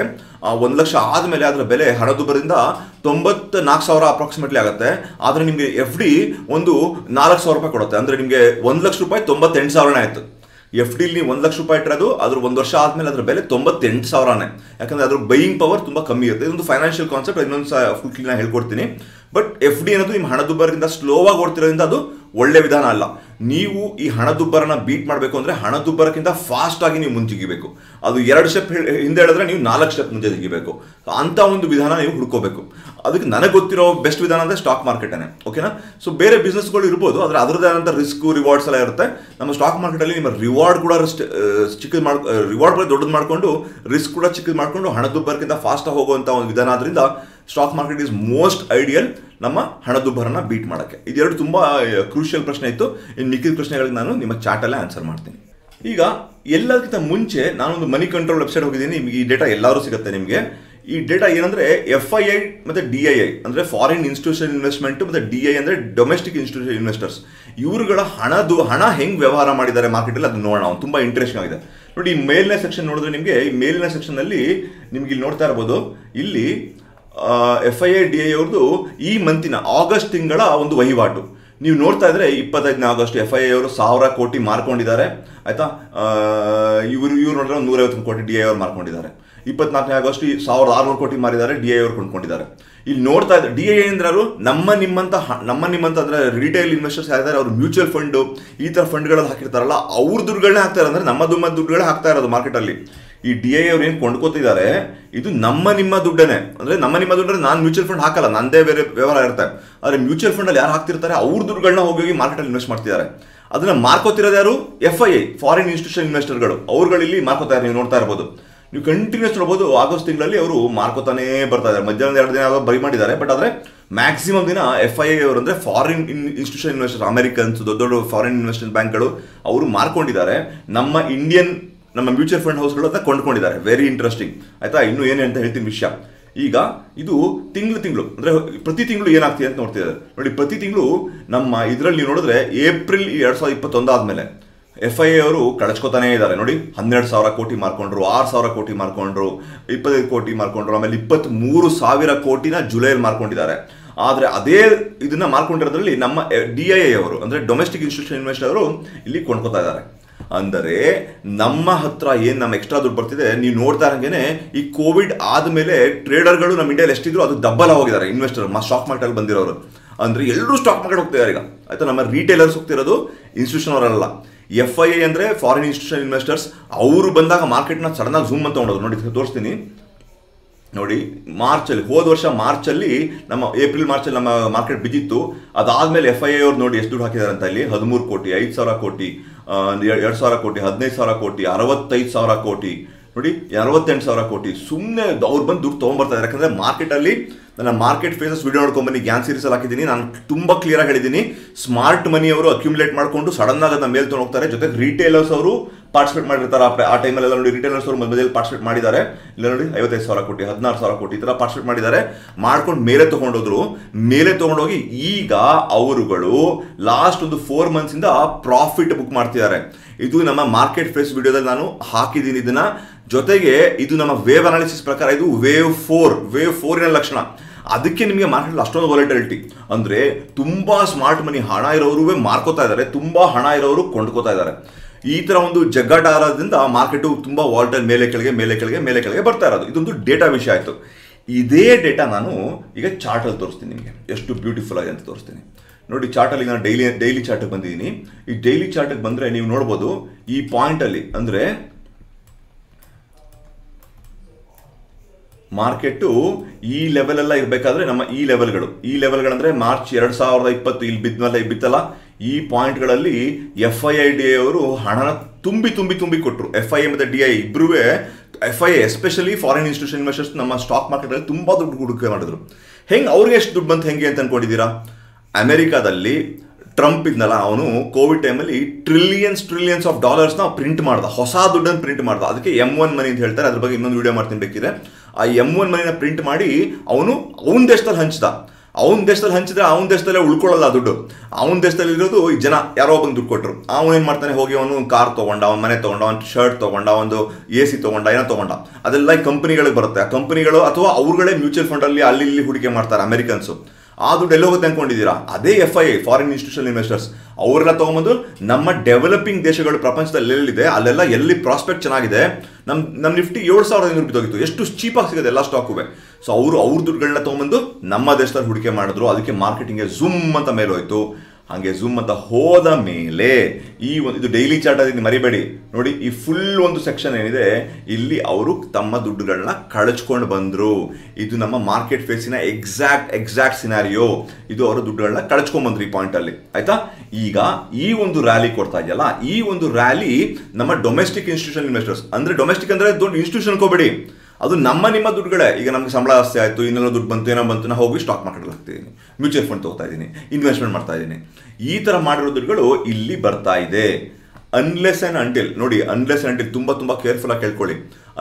ಒಂದು ಲಕ್ಷ ಆದಮೇಲೆ ಅದರ ಬೆಲೆ ಹಣದುಬ್ಬರದಿಂದ ತೊಂಬತ್ ನಾಲ್ಕು ಸಾವಿರ ಅಪ್ರಾಕ್ಸಿಮೇಟ್ಲಿ ಆಗುತ್ತೆ. ಆದರೆ ನಿಮಗೆ ಎಫ್ ಡಿ ಒಂದು ನಾಲ್ಕು ಸಾವಿರ ರೂಪಾಯಿ ಕೊಡುತ್ತೆ. ಅಂದರೆ ನಿಮಗೆ ಒಂದು ಲಕ್ಷ ರೂಪಾಯಿ ತೊಂಬತ್ತೆಂಟು ಸಾವಿರನೇ ಆಯಿತು. ಎಫ್ ಡಿಲಿ ಒಂದು ಲಕ್ಷ ರೂಪಾಯಿ ಇಟ್ಟಿರೋದು ಅದ್ರ ಒಂದು ವರ್ಷ ಆದಮೇಲೆ ಅದರ ಬೆಲೆ ತೊಂಬತ್ತೆಂಟು ಸಾವಿರನೇ. ಯಾಕಂದ್ರೆ ಅದ್ರ ಬೈಯಿಂಗ್ ಪವರ್ ತುಂಬ ಕಮ್ಮಿ ಇರುತ್ತೆ. ಇದೊಂದು ಫೈನಾನ್ಷಿಯಲ್ ಕಾನ್ಸೆಪ್ಟ್ ಇನ್ನೊಂದು ಫುಲ್ ಕ್ಲೀನಾಗಿ ಹೇಳ್ಕೊಡ್ತೀನಿ. ಬಟ್ ಎಫ್ ಡಿ ಅನ್ನೋದು ನಿಮ್ಮ ಹಣದುಬ್ಬರದಿಂದ ಆಗಿ ಓಡ್ತಿರೋದ್ರಿಂದ ಅದು ಒಳ್ಳೆ ವಿಧಾನ ಅಲ್ಲ. ನೀವು ಈ ಹಣದುಬ್ಬರನ ಬೀಟ್ ಮಾಡಬೇಕು ಅಂದರೆ ಹಣದುಬ್ಬರಕ್ಕಿಂತ ಫಾಸ್ಟ್ ಆಗಿ ನೀವು ಮುಂಚಿಗಿಬೇಕು ಅದು ಎರಡು ಸ್ಟೆಪ್ ಹಿಂದೆ ಹೇಳಿದ್ರೆ ನೀವು ನಾಲ್ಕು ಸ್ಟೆಪ್ ಮುಂದೆ ತೆಗಿಬೇಕು ಅಂತ ಒಂದು ವಿಧಾನ ನೀವು ಹುಡ್ಕೋಬೇಕು. ಅದಕ್ಕೆ ನನಗೆ ಗೊತ್ತಿರೋ ಬೆಸ್ಟ್ ವಿಧಾನ ಅಂದರೆ ಸ್ಟಾಕ್ ಮಾರ್ಕೆಟೇ ಓಕೆನಾ ಸೊ ಬೇರೆ ಬಿಸ್ನೆಸ್ಗಳು ಇರ್ಬೋದು, ಆದರೆ ಅದರದೇ ಆದಂಥ ರಿಸ್ಕ್ ರಿವಾರ್ಡ್ಸ್ ಎಲ್ಲ ಇರುತ್ತೆ. ನಮ್ಮ ಸ್ಟಾಕ್ ಮಾರ್ಕೆಟಲ್ಲಿ ನಿಮ್ಮ ರಿವಾರ್ಡ್ ಕೂಡ ಚಿಕ್ಕದು ಮಾಡ್ ರಿವಾರ್ಡ್ ಕೂಡ ದೊಡ್ಡದು ಮಾಡಿಕೊಂಡು ರಿಸ್ಕ್ ಕೂಡ ಚಿಕ್ಕದು ಮಾಡಿಕೊಂಡು ಹಣದುಬ್ಬರಕ್ಕಿಂತ ಫಾಸ್ಟಾಗಿ ಹೋಗುವಂಥ ಒಂದು ವಿಧಾನ ಆದ್ರಿಂದ stock market is most ideal ನಮ್ಮ ಹಣದುಬ್ಬರನ ಬೀಟ್ ಮಾಡೋಕ್ಕೆ. ಇದೆರಡು ತುಂಬ ಕ್ರೂಷಿಯಲ್ ಪ್ರಶ್ನೆ ಇತ್ತು. ಇನ್ನು ಮಿಕ್ಕಿದ ಪ್ರಶ್ನೆಗಳಿಗೆ ನಾನು ನಿಮ್ಮ ಚಾಟಲ್ಲೇ ಆನ್ಸರ್ ಮಾಡ್ತೀನಿ. ಈಗ ಎಲ್ಲದಕ್ಕಿಂತ ಮುಂಚೆ ನಾನೊಂದು ಮನಿ ಕಂಟ್ರೋಲ್ ವೆಬ್ಸೈಟ್ ಹೋಗಿದ್ದೀನಿ. ನಿಮಗೆ ಈ ಡೇಟಾ ಎಲ್ಲರೂ ಸಿಗುತ್ತೆ ನಿಮಗೆ. ಈ ಡೇಟಾ ಏನಂದ್ರೆ ಎಫ್ ಐ ಐ ಮತ್ತೆ ಡಿ ಐ ಐ ಅಂದ್ರೆ ಫಾರಿನ್ ಇನ್ಸ್ಟಿಟ್ಯೂಷನ್ ಇನ್ವೆಸ್ಟ್ಮೆಂಟ್ ಮತ್ತೆ ಡಿ ಐ ಅಂದ್ರೆ ಡೊಮೆಸ್ಟಿಕ್ ಇನ್ಸ್ಟಿಟ್ಯೂಷನ್ ಇನ್ವೆಸ್ಟರ್ಸ್ ಇವರುಗಳ ಹಣದು, ಹಣ ಹೆಂಗೆ ವ್ಯವಹಾರ ಮಾಡಿದ್ದಾರೆ ಮಾರ್ಕೆಟಲ್ಲಿ ಅದು ನೋಡೋಣ. ತುಂಬ ತುಂಬಾ ಇಂಟ್ರೆಸ್ಟಿಂಗ್ ಆಗಿದೆ. ನೋಡಿ, ಈ ಮೇಲಿನ ಸೆಕ್ಷನ್ ನೋಡಿದ್ರೆ ನಿಮಗೆ ಈ ಮೇಲಿನ ಸೆಕ್ಷನ್ ಅಲ್ಲಿ ನಿಮ್ಗೆ ಇಲ್ಲಿ ನೋಡ್ತಾ ಇರ್ಬೋದು. ಇಲ್ಲಿ F I A D I ಅವ್ರದ್ದು ಈ ಮಂತಿನ ಆಗಸ್ಟ್ ತಿಂಗಳ ಒಂದು ವಹಿವಾಟು. ನೀವು ನೋಡ್ತಾ ಇದ್ರೆ ಇಪ್ಪತ್ತೈದನೇ ಆಗಸ್ಟ್ ಎಫ್ ಐ ಅವರು ಸಾವಿರ ಕೋಟಿ ಮಾರ್ಕೊಂಡಿದ್ದಾರೆ, ಆಯ್ತಾ? ಇವರು, ಇವ್ರು ನೋಡಿದ್ರೆ ಒಂದು ನೂರೈವತ್ತು ಕೋಟಿ ಡಿ ಐ ಅವ್ರು ಮಾರ್ಕೊಂಡಿದ್ದಾರೆ. ಇಪ್ಪತ್ನಾಲ್ಕನೇ ಆಗಸ್ಟ್ ಈ ಸಾವಿರದ ಆರುನೂರು ಕೋಟಿ ಮಾರಿದ್ದಾರೆ ಡಿ ಐ ಅವ್ರು ಕೊಂಡ್ಕೊಂಡಿದ್ದಾರೆ. ಇಲ್ಲಿ ನೋಡ್ತಾ ಇದ್ದಾರೆ ಡಿ ಐ ಅವರು ನಮ್ಮ ನಿಮ್ಮಂತ ನಮ್ಮ ನಿಮ್ಮಂತ ಅಂದ್ರೆ ರಿಟೇಲ್ ಇನ್ವೆಸ್ಟರ್ಸ್ ಯಾರಿದ್ದಾರೆ? ಅವರು ಮ್ಯೂಚುವಲ್ ಫಂಡ್ ಈ ತರ ಫಂಡ್ಗಳಲ್ಲಿ ಹಾಕಿರ್ತಾರಲ್ಲ, ಅವ್ರ ದುಡ್ಡುಗಳನ್ನೇ ಹಾಕ್ತಾರೆ ಅಂದ್ರೆ ನಮ್ಮ ದುಮ್ಮ ದುಡ್ಡುಗಳೇ ಹಾಕ್ತಾ ಇರೋದು ಮಾರ್ಕೆಟಲ್ಲಿ ಈ ಡಿ ಐ ಅವ್ರು ಏನು ಕೊಂಡ್ಕೋತಿದ್ದಾರೆ, ಇದು ನಮ್ಮ ನಿಮ್ಮ ದುಡ್ಡನೇ. ಅಂದ್ರೆ ನಮ್ಮ ನಿಮ್ಮ ದುಡ್ಡು ನಾನು ಮ್ಯೂಚುವಲ್ ಫಂಡ್ ಹಾಕಲ್ಲ, ನಂದೇ ಬೇರೆ ವ್ಯವಹಾರ ಇರುತ್ತೆ. ಆದ್ರೆ ಮ್ಯೂಚುವಲ್ ಫಂಡ್ ಅಲ್ಲಿ ಯಾರು ಹಾಕ್ತಿರ್ತಾರೆ, ಅವ್ರ ದುಡ್ಡುಗಳನ್ನ ಹೋಗಿ ಹೋಗಿ ಮಾರ್ಕೆಟಲ್ಲಿ ಇನ್ವೆಸ್ಟ್ ಮಾಡ್ತಿದ್ದಾರೆ. ಅದನ್ನ ಮಾರ್ಕೋತಿರೋದು ಯಾರು? F I I foreign institution ಇನ್ವೆಸ್ಟರ್ಗಳು ಅವ್ರುಗಳಲ್ಲಿ ಮಾರ್ಕೋತಾರೆ ನೀವು ನೋಡ್ತಾ ಇರ್ಬೋದು. ನೀವು ಕಂಟಿನ್ಯೂಸ್ ನೋಡ್ಬೋದು, ಆಗಸ್ಟ್ ತಿಂಗಳಲ್ಲಿ ಅವರು ಮಾರ್ಕೋತಾನೇ ಬರ್ತಾ ಇದ್ದಾರೆ. ಮಧ್ಯಾಹ್ನದ ಎರಡು ದಿನ ಬೈ ಮಾಡಿದ್ದಾರೆ ಬಟ್ ಆದರೆ ಮ್ಯಾಕ್ಸಿಮಮ್ ದಿನ ಎಫ್ ಐ ಐ ಅವರು ಅಂದ್ರೆ ಫಾರಿನ್ ಇನ್ಸ್ಟಿಟ್ಯೂಷನ್ ಇನ್ವೆಸ್ಟರ್ ಅಮೆರಿಕನ್ಸ್ ದೊಡ್ಡ ದೊಡ್ಡ ಫಾರಿನ್ ಇನ್ವೆಸ್ಟ್ಮೆಂಟ್ ಬ್ಯಾಂಕ್ಗಳು ಅವರು ಮಾರ್ಕೊಂಡಿದ್ದಾರೆ. ನಮ್ಮ ಇಂಡಿಯನ್ ನಮ್ಮ ಮ್ಯೂಚುವಲ್ ಫಂಡ್ ಹೌಸ್ಗಳು ಅದನ್ನ ಕೊಂಡ್ಕೊಂಡಿದ್ದಾರೆ. ವೆರಿ ಇಂಟ್ರೆಸ್ಟಿಂಗ್ ಆಯ್ತಾ? ಇನ್ನು ಏನೇ ಅಂತ ಹೇಳ್ತೀನಿ ವಿಷಯ. ಈಗ ಇದು ತಿಂಗಳು ತಿಂಗಳು. ಅಂದ್ರೆ ಪ್ರತಿ ತಿಂಗಳು ಏನಾಗ್ತಿದೆ ಅಂತ ನೋಡ್ತಿದ್ದಾರೆ ನೋಡಿ, ಪ್ರತಿ ತಿಂಗಳು ನಮ್ಮ ಇದರಲ್ಲಿ ನೀವು ನೋಡಿದ್ರೆ ಏಪ್ರಿಲ್ ಎರಡ್ ಸಾವಿರದ ಇಪ್ಪತ್ತೊಂದಾದ್ಮೇಲೆ ಎಫ್ ಐ ಅವರು ಕಳಚ್ಕೋತಾನೇ ಇದ್ದಾರೆ. ನೋಡಿ, ಹನ್ನೆರಡು ಸಾವಿರ ಕೋಟಿ ಮಾರ್ಕೊಂಡ್ರು, ಆರು ಸಾವಿರ ಕೋಟಿ ಮಾರ್ಕೊಂಡ್ರು, ಇಪ್ಪತ್ತೈದು ಕೋಟಿ ಮಾರ್ಕೊಂಡ್ರು, ಆಮೇಲೆ ಇಪ್ಪತ್ತ್ ಮೂರು ಸಾವಿರ ಕೋಟಿನ ಜುಲೈಯಲ್ಲಿ ಮಾರ್ಕೊಂಡಿದ್ದಾರೆ. ಆದ್ರೆ ಅದೇ ಇದನ್ನ ಮಾರ್ಕೊಂಡಿರೋದ್ರಲ್ಲಿ ನಮ್ಮ ಡಿ ಐ ಅವರು, ಅಂದ್ರೆ ಡೊಮೆಸ್ಟಿಕ್ ಇನ್ಸ್ಟಿಟ್ಯೂಷನ್ ಇನ್ವೆಸ್ಟರ್ ಅವರು ಇಲ್ಲಿ ಕೊಂಡ್ಕೊತಾ ಇದ್ದಾರೆ. ಅಂದರೆ ನಮ್ಮ ಹತ್ರ ಏನು ನಮ್ಮ ಎಕ್ಸ್ಟ್ರಾ ದುಡ್ಡು ಬರ್ತಿದೆ, ನೀವು ನೋಡ್ತಾ ಇರಂಗೇನೆ ಈ ಕೋವಿಡ್ ಆದಮೇಲೆ ಟ್ರೇಡರ್ಗಳು ನಮ್ಮ ಇಂಡಿಯಾದಲ್ಲಿ ಎಷ್ಟಿದ್ರು ಅದು ಡಬ್ಬಲ್ ಹೋಗಿದ್ದಾರೆ ಇನ್ವೆಸ್ಟರ್ ಸ್ಟಾಕ್ ಮಾರ್ಕೆಟ್ ಬಂದಿರೋರು. ಅಂದ್ರೆ ಎಲ್ಲರೂ ಸ್ಟಾಕ್ ಮಾರ್ಕೆಟ್ ಹೋಗ್ತಿದ್ದಾರೆ ಈಗ. ಆಯ್ತಾ? ನಮ್ಮ ರೀಟೇಲರ್ಸ್ ಹೋಗ್ತಿರೋದು ಇನ್ಸ್ಟಿಟ್ಯೂಷನ್ ಅವರಲ್ಲ. ಎಫ್ ಐ ಐ ಅಂದ್ರೆ ಫಾರಿನ್ ಇನ್ಸ್ಟಿಟ್ಯೂಷನ್ ಇನ್ವೆಸ್ಟರ್ಸ್ ಅವರು ಬಂದಾಗ ಮಾರ್ಕೆಟ್ನ ಸಡನ್ ಆಗಿ ಝೂಮ್ ಅಂತ ಹೊಡೋದು ನೋಡಿ ತೋರಿಸ್ತೀನಿ. ನೋಡಿ ಮಾರ್ಚಲ್ಲಿ ಹೋದ ವರ್ಷ ಮಾರ್ಚಲ್ಲಿ ನಮ್ಮ ಏಪ್ರಿಲ್ ಮಾರ್ಚಲ್ಲಿ ನಮ್ಮ ಮಾರ್ಕೆಟ್ ಬಿದ್ದಿತ್ತು. ಅದಾದಮೇಲೆ ಎಫ್ ಐ ಅವ್ರು ನೋಡಿ ಎಷ್ಟು ದುಡ್ಡು ಹಾಕಿದ್ದಾರೆ ಅಂತ ಇಲ್ಲಿ. ಹದಿಮೂರು ಕೋಟಿ, ಐದು ಸಾವಿರ ಕೋಟಿ. ಎರಡು ಸಾವಿರ ಕೋಟಿ, ಹದಿನೈದು ಸಾವಿರ ಕೋಟಿ, ಅರವತ್ತೈದು ಸಾವಿರ ಕೋಟಿ, ನೋಡಿ, ಅರವತ್ತೆಂಟು ಸಾವಿರ ಕೋಟಿ ಸುಮ್ಮನೆ ಅವ್ರು ಬಂದು ದುಡ್ಡು ತೊಗೊಂಬರ್ತಾರೆ ಯಾಕಂದರೆ ಮಾರ್ಕೆಟಲ್ಲಿ ನನ್ನ ಮಾರ್ಕೆಟ್ ಫೇಸಸ್ ವಿಡಿಯೋ ನೋಡ್ಕೊಂಬನ್ನಿ ಗ್ಯಾನ್ ಸೀರೀಸ್ ಅಲ್ಲಿ ಹಾಕಿದ್ದೀನಿ. ನಾನು ತುಂಬ ಕ್ಲಿಯರ್ ಆಗಿ ಹೇಳಿದ್ದೀನಿ. ಸ್ಮಾರ್ಟ್ ಮನಿ ಅವರು ಅಕ್ಯುಮುಲೇಟ್ ಮಾಡಿಕೊಂಡು ಸಡನ್ ಆಗಿ ಅದನ್ನ ಮೇಲೆ ತೊಗೊಂಡು ಹೋಗ್ತಾರೆ. ಜೊತೆಗೆ ರಿಟೇಲರ್ಸ್ ಅವರು ಪಾರ್ಟಿಸಿಪೇಟ್ ಮಾಡಿರ್ತಾರೆ. ಆ- ಆ ಟೈಮಲ್ಲೆಲ್ಲ ನೋಡಿ ರಿಟೇಲರ್ಸ್ ಅವರು ಮಧ್ಯದಲ್ಲಿ ಪಾರ್ಟಿಸಿಪೇಟ್ ಮಾಡಿದ್ದಾರೆ. ಇಲ್ಲ ನೋಡಿ ಐವತ್ತೈದು ಸಾವಿರ ಕೋಟಿ, ಹದಿನಾರು ಸಾವಿರ ಕೋಟಿ ಈ ಥರ ಪಾರ್ಟಿಸಿಪೇಟ್ ಮಾಡಿದ್ದಾರೆ. ಮಾಡ್ಕೊಂಡು ಮೇಲೆ ತೊಗೊಂಡೋದ್ರು. ಮೇಲೆ ತೊಗೊಂಡೋಗಿ ಈಗ ಅವರುಗಳು ಲಾಸ್ಟ್ ಒಂದು ಫೋರ್ ಮಂತ್ಸಿಂದ ಪ್ರಾಫಿಟ್ ಬುಕ್ ಮಾಡ್ತಿದ್ದಾರೆ. ಇದು ನಮ್ಮ ಮಾರ್ಕೆಟ್ ಫೇಸ್ ವಿಡಿಯೋದಲ್ಲಿ ನಾನು ಹಾಕಿದ್ದೀನಿ ಇದನ್ನ. ಜೊತೆಗೆ ಇದು ನಮ್ಮ ವೇವ್ ಅನಾಲಿಸಿಸ್ ಪ್ರಕಾರ ಇದು ವೇವ್ ಫೋರ್ ವೇವ್ ಫೋರಿನ ಲಕ್ಷಣ. ಅದಕ್ಕೆ ನಿಮಗೆ ಮಾರ್ಕೆಟ್ ಅಷ್ಟೊಂದು ವಾಲಿಟಿಲಿಟಿ ಅಂದರೆ ತುಂಬ ಸ್ಮಾರ್ಟ್ ಮನಿ ಹಣ ಇರೋರು ಮಾರ್ಕೋತಾ ಇದ್ದಾರೆ ತುಂಬ ಹಣ ಇರೋರು ಕೊಂಡ್ಕೋತಾ ಇದ್ದಾರೆ ಈ ಥರ ಒಂದು ಜಗ್ಗಾಟ ಆರೋದ್ರಿಂದ ಮಾರ್ಕೆಟು ತುಂಬ ವಾಲ್ಟಲ್ ಮೇಲೆ ಕೆಳಗೆ ಮೇಲೆ ಕೆಳಗೆ ಮೇಲೆ ಕೆಳಗೆ ಬರ್ತಾ ಇರೋದು. ಇದೊಂದು ಡೇಟಾ ವಿಷಯ ಆಯಿತು. ಇದೇ ಡೇಟಾ ನಾನು ಈಗ ಚಾರ್ಟಲ್ಲಿ ತೋರಿಸ್ತೀನಿ ನಿಮಗೆ. ಎಷ್ಟು ಬ್ಯೂಟಿಫುಲ್ ಆಗಿದೆ ಅಂತ ತೋರಿಸ್ತೀನಿ. ನೋಡಿ ಚಾರ್ಟಲ್ಲಿ ನಾನು ಡೈಲಿ ಡೈಲಿ ಚಾರ್ಟಿಗೆ ಬಂದಿದ್ದೀನಿ. ಈ ಡೈಲಿ ಚಾರ್ಟಿಗೆ ಬಂದರೆ ನೀವು ನೋಡ್ಬೋದು, ಈ ಪಾಯಿಂಟಲ್ಲಿ ಅಂದರೆ ಮಾರ್ಕೆಟು ಈ ಲೆವೆಲ್ ಎಲ್ಲ ಇರಬೇಕಾದ್ರೆ ನಮ್ಮ ಈ ಲೆವೆಲ್ಗಳು. ಈ ಲೆವೆಲ್ಗಳಂದ್ರೆ ಮಾರ್ಚ್ ಎರಡ್ ಸಾವಿರದ ಇಪ್ಪತ್ತು ಇಲ್ಲಿ ಬಿದ್ದಲ್ಲ ಬಿತ್ತಲ್ಲ, ಈ ಪಾಯಿಂಟ್ಗಳಲ್ಲಿ ಎಫ್ ಐ ಐ ಡಿ ಅವರು ಹಣನ ತುಂಬಿ ತುಂಬಿ ತುಂಬಿ ಕೊಟ್ಟರು ಎಫ್ ಐ ಮತ್ತು ಡಿ ಐ ಇಬ್ಬರೂ F I especially foreign institution investors ನಮ್ಮ ಸ್ಟಾಕ್ ಮಾರ್ಕೆಟಲ್ಲಿ ತುಂಬ ದುಡ್ಡು ಹೂಡಿಕೆ ಮಾಡಿದ್ರು. ಹೆಂಗೆ ಅವ್ರಿಗೆ ಎಷ್ಟು ದುಡ್ಡು ಬಂತು ಹೆಂಗೆ ಅಂತ ಅನ್ಕೊಂಡಿದ್ದೀರಾ? ಅಮೆರಿಕಾದಲ್ಲಿ ಟ್ರಂಪ್ ಇದ್ನಲ್ಲ, ಅವನು ಕೋವಿಡ್ ಟೈಮಲ್ಲಿ ಟ್ರಿಲಿಯನ್ಸ್ ಟ್ರಿಲಿಯನ್ಸ್ ಆಫ್ ಡಾಲರ್ಸ್ನ ಪ್ರಿಂಟ್ ಮಾಡ್ದ, ಹೊಸ ದುಡ್ಡನ್ನು ಪ್ರಿಂಟ್ ಮಾಡ್ದ. ಅದಕ್ಕೆ ಎಂ ಒನ್ ಮನಿ ಅಂತ ಹೇಳ್ತಾರೆ, ಅದ್ರ ಬಗ್ಗೆ ಇನ್ನೊಂದು ವಿಡಿಯೋ ಮಾಡ್ತೀನಿ ಬೇಕಿದೆ ಆ ಎಂ ಒನ್ ಮನಿನ ಪ್ರಿಂಟ್ ಮಾಡಿ ಅವನು ಅವನ ದೇಶದಲ್ಲಿ ಹಂಚ್ದ. ಅವನ ದೇಶದಲ್ಲಿ ಹಂಚಿದ್ರೆ ಅವನ ದೇಶದಲ್ಲೇ ಉಳ್ಕೊಳ್ಳಲ್ಲ ದುಡ್ಡು. ಅವನ ದೇಶದಲ್ಲಿ ಇರೋದು ಈ ಜನ, ಯಾರೋ ಒಬ್ಬಂಗೆ ದುಡ್ಡು ಕೊಟ್ಟರು ಅವನು ಏನು ಮಾಡ್ತಾನೆ, ಹೋಗಿ ಅವನು ಕಾರ್ ತೊಗೊಂಡ, ಅವನ ಮನೆ ತೊಗೊಂಡ ಒಂದು ಶರ್ಟ್ ತೊಗೊಂಡ, ಒಂದು ಎ ಸಿ ತೊಗೊಂಡ, ಏನೋ ತೊಗೊಂಡ. ಅದೆಲ್ಲ ಈ ಕಂಪನಿಗಳಿಗೆ ಬರುತ್ತೆ. ಆ ಕಂಪನಿಗಳು ಅಥವಾ ಅವ್ರುಗಳೇ ಮ್ಯೂಚುವಲ್ ಫಂಡಲ್ಲಿ ಅಲ್ಲಿ ಇಲ್ಲಿ ಹೂಡಿಕೆ ಮಾಡ್ತಾರೆ ಅಮೆರಿಕನ್ಸು ಆ ದುಡ್ಡು ಎಲ್ಲೋಗುತ್ತೆ ಅನ್ಕೊಂಡಿದ್ದೀರಾ? ಅದೇ F I foreign institution investors ಅವರೆಲ್ಲ ತೊಗೊಂಬಂದು ನಮ್ಮ ಡೆವಲಪಿಂಗ್ ದೇಶಗಳು ಪ್ರಪಂಚದಲ್ಲಿ ಎಲ್ಲಿದೆ, ಅಲ್ಲೆಲ್ಲ ಎಲ್ಲಿ ಪ್ರಾಸ್ಪೆಕ್ಟ್ ಚೆನ್ನಾಗಿದೆ ನಮ್ಮ ನಮ್ಮ ನಿಫ್ಟಿ ಏಳು ಸಾವಿರದ ಐನೂರು ಬಿದ್ದೋಗಿತ್ತು ಎಷ್ಟು ಚೀಪಾಗಿ ಸಿಗುತ್ತೆ ಎಲ್ಲ ಸ್ಟಾಕುವೆ ಸೊ ಅವರು, ಅವ್ರ ದುಡ್ಡುಗಳನ್ನ ತೊಗೊಂಬಂದು ನಮ್ಮ ದೇಶದಲ್ಲಿ ಹೂಡಿಕೆ ಮಾಡಿದ್ರು. ಅದಕ್ಕೆ ಮಾರ್ಕೆಟಿಂಗ್ಗೆ ಝುಮ್ ಅಂತ ಮೇಲೆ ಹೋಯ್ತು. ಹಾಗೆ ಝೂಮ್ ಅಂತ ಹೋದ ಮೇಲೆ ಈ ಒಂದು ಇದು ಡೈಲಿ ಚಾರ್ಟ್ ಅದನ್ನು ಮರಿಬೇಡಿ. ನೋಡಿ, ಈ ಫುಲ್ ಒಂದು ಸೆಕ್ಷನ್ ಏನಿದೆ, ಇಲ್ಲಿ ಅವರು ತಮ್ಮ ದುಡ್ಡುಗಳನ್ನ ಕಳಚ್ಕೊಂಡು ಬಂದರು. ಇದು ನಮ್ಮ ಮಾರ್ಕೆಟ್ ಫೇಸಿನ ಎಕ್ಸಾಕ್ಟ್ ಎಕ್ಸಾಕ್ಟ್ ಸಿನಾರಿಯೋ ಇದು ಅವರ ದುಡ್ಡುಗಳನ್ನ ಕಳಚ್ಕೊಂಡ್ ಬಂದ್ರು ಈ ಪಾಯಿಂಟ್ ಅಲ್ಲಿ. ಆಯ್ತಾ? ಈಗ ಈ ಒಂದು ರ್ಯಾಲಿ ಕೊಡ್ತಾ ಇದೆಯಲ್ಲ, ಈ ಒಂದು ರ್ಯಾಲಿ ನಮ್ಮ ಡೊಮೆಸ್ಟಿಕ್ ಇನ್ಸ್ಟಿಟ್ಯೂಷನ್ ಇನ್ವೆಸ್ಟರ್ಸ್ ಅಂದ್ರೆ ಡೊಮೆಸ್ಟಿಕ್ ಅಂದ್ರೆ ದೊಡ್ಡ ಇನ್ಸ್ಟಿಟ್ಯೂಷನ್ ಹೋಗ್ಬೇಡಿ ಅದು ನಮ್ಮ ನಿಮ್ಮ ದುಡ್ಡುಗಳೇ. ಈಗ ನಮ್ಗೆ ಸಂಬಳ ಜಾಸ್ತಿ ಆಯಿತು, ಇನ್ನೆಲ್ಲ ದುಡ್ಡು ಬಂತು, ಏನೋ ಬಂತು, ನಾ ಹೋಗಿ ಸ್ಟಾಕ್ ಮಾರ್ಕೆಟ್ಗೆ ಹಾಕ್ತಿದ್ದೀನಿ ಮ್ಯೂಚುವಲ್ ಫಂಡ್ ತಗೋತಾ ಇದ್ದೀನಿ ಇನ್ವೆಸ್ಟ್ಮೆಂಟ್ ಮಾಡ್ತಾ ಇದ್ದೀನಿ. ಈ ಥರ ಮಾಡಿರೋ ದುಡ್ಡುಗಳು ಇಲ್ಲಿ ಬರ್ತಾ ಇದೆ. ಅನ್ಲೆಸ್ ಆ್ಯಂಡ್ ಅಂಟಿಲ್ ನೋಡಿ ಅನ್ಲೆಸ್ ಆ್ಯಂಡ್ ಅಂಟಿಲ್ ತುಂಬ ತುಂಬ ಕೇರ್ಫುಲ್ ಆಗಿ ಕೇಳ್ಕೊಳ್ಳಿ.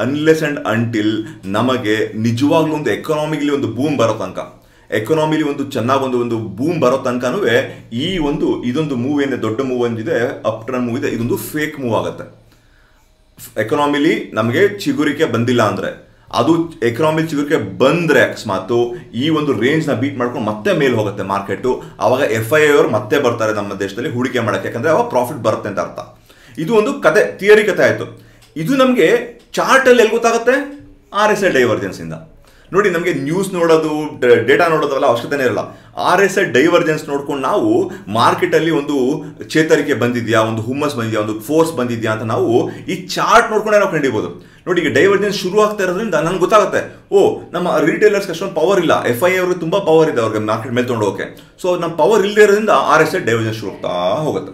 ಅನ್ಲೆಸ್ ಆ್ಯಂಡ್ ಅಂಟಿಲ್ ನಮಗೆ ನಿಜವಾಗ್ಲೂ ಒಂದು ಎಕನಾಮಿಲಿ ಒಂದು ಬೂಮ್ ಬರೋ ತನಕ ಎಕನಾಮಿಲಿ ಒಂದು ಚೆನ್ನಾಗಿ ಒಂದು ಒಂದು ಬೂಮ್ ಬರೋ ತನಕನೂ ಈ ಒಂದು, ಇದೊಂದು ಮೂವ್ ಏನಿದೆ, ದೊಡ್ಡ ಮೂವ್ ಒಂದಿದೆ ಅಪ್ ಟರ್ನ್ ಮೂವ್ ಇದೆ, ಇದೊಂದು ಫೇಕ್ ಮೂವ್ ಆಗುತ್ತೆ. ಎಕನಾಮಿಲಿ ನಮಗೆ ಚಿಗುರಿಕೆ ಬಂದಿಲ್ಲ ಅಂದ್ರೆ ಅದು ಎಕನಾಮಿ ಚಿಗುರಿಕೆ ಬಂದ್ರೆ ಅಕಸ್ಮಾತು ಈ ಒಂದು ರೇಂಜ್ನ ಬೀಟ್ ಮಾಡ್ಕೊಂಡು ಮತ್ತೆ ಮೇಲೆ ಹೋಗುತ್ತೆ ಮಾರ್ಕೆಟ್ ಅವಾಗ ಎಫ್ ಐ ಅವರು ಮತ್ತೆ ಬರ್ತಾರೆ ನಮ್ಮ ದೇಶದಲ್ಲಿ ಹೂಡಿಕೆ ಮಾಡಕ್ಕೆ. ಯಾಕಂದರೆ ಅವಾಗ ಪ್ರಾಫಿಟ್ ಬರುತ್ತೆ ಅಂತ ಅರ್ಥ. ಇದು ಒಂದು ಕತೆ ಥಿಯರಿ ಕತೆ ಆಯ್ತು. ಇದು ನಮಗೆ ಚಾರ್ಟ್ ಅಲ್ಲಿ ಎಲ್ಲಿ ಗೊತ್ತಾಗುತ್ತೆ? ಆರ್ ಎಸ್ ಎಲ್ ಡೈವರ್ಜೆನ್ಸ್ ಇಂದ. ನೋಡಿ, ನಮಗೆ ನ್ಯೂಸ್ ನೋಡೋದು ಡೇಟಾ ನೋಡೋದಲ್ಲ ಅವಶ್ಯಕತೆನೇ ಇರಲ್ಲ. ಆರ್ ಎಸ್ ಐ ಡೈವರ್ಜೆನ್ಸ್ ನೋಡ್ಕೊಂಡು ನಾವು ಮಾರ್ಕೆಟಲ್ಲಿ ಒಂದು ಚೇತರಿಕೆ ಬಂದಿದೆಯಾ, ಒಂದು ಹುಮ್ಮಸ್ ಬಂದಿದೆಯಾ, ಒಂದು ಫೋರ್ಸ್ ಬಂದಿದೆಯಾ ಅಂತ ನಾವು ಈ ಚಾರ್ಟ್ ನೋಡ್ಕೊಂಡೆ ನಾವು ಕಂಡಿಬೋದು ನೋಡಿ, ಈಗ ಡೈವರ್ಜೆನ್ಸ್ ಶುರು ಆಗ್ತಾ ಇರೋದ್ರಿಂದ ನನ್ಗೆ ಗೊತ್ತಾಗುತ್ತೆ, ಓ, ನಮ್ಮ ರಿಟೇಲರ್ಸ್ ಅಷ್ಟೊಂದು ಪವರ್ ಇಲ್ಲ. ಎಫ್ ಐ ಅವ್ರಿಗೆ ತುಂಬ ಪವರ್ ಇದೆ ಅವ್ರಿಗೆ ಮಾರ್ಕೆಟ್ ಮೇಲೆ ತೊಗೊಂಡೋಕೆ ಸೊ ನಮ್ಮ ಪವರ್ ಇಲ್ಲದೆ ಇರೋದ್ರಿಂದ ಆರ್ ಎಸ್ ಐ ಡೈವರ್ಜೆನ್ಸ್ ಶುರು ಆಗ್ತಾ ಹೋಗುತ್ತೆ.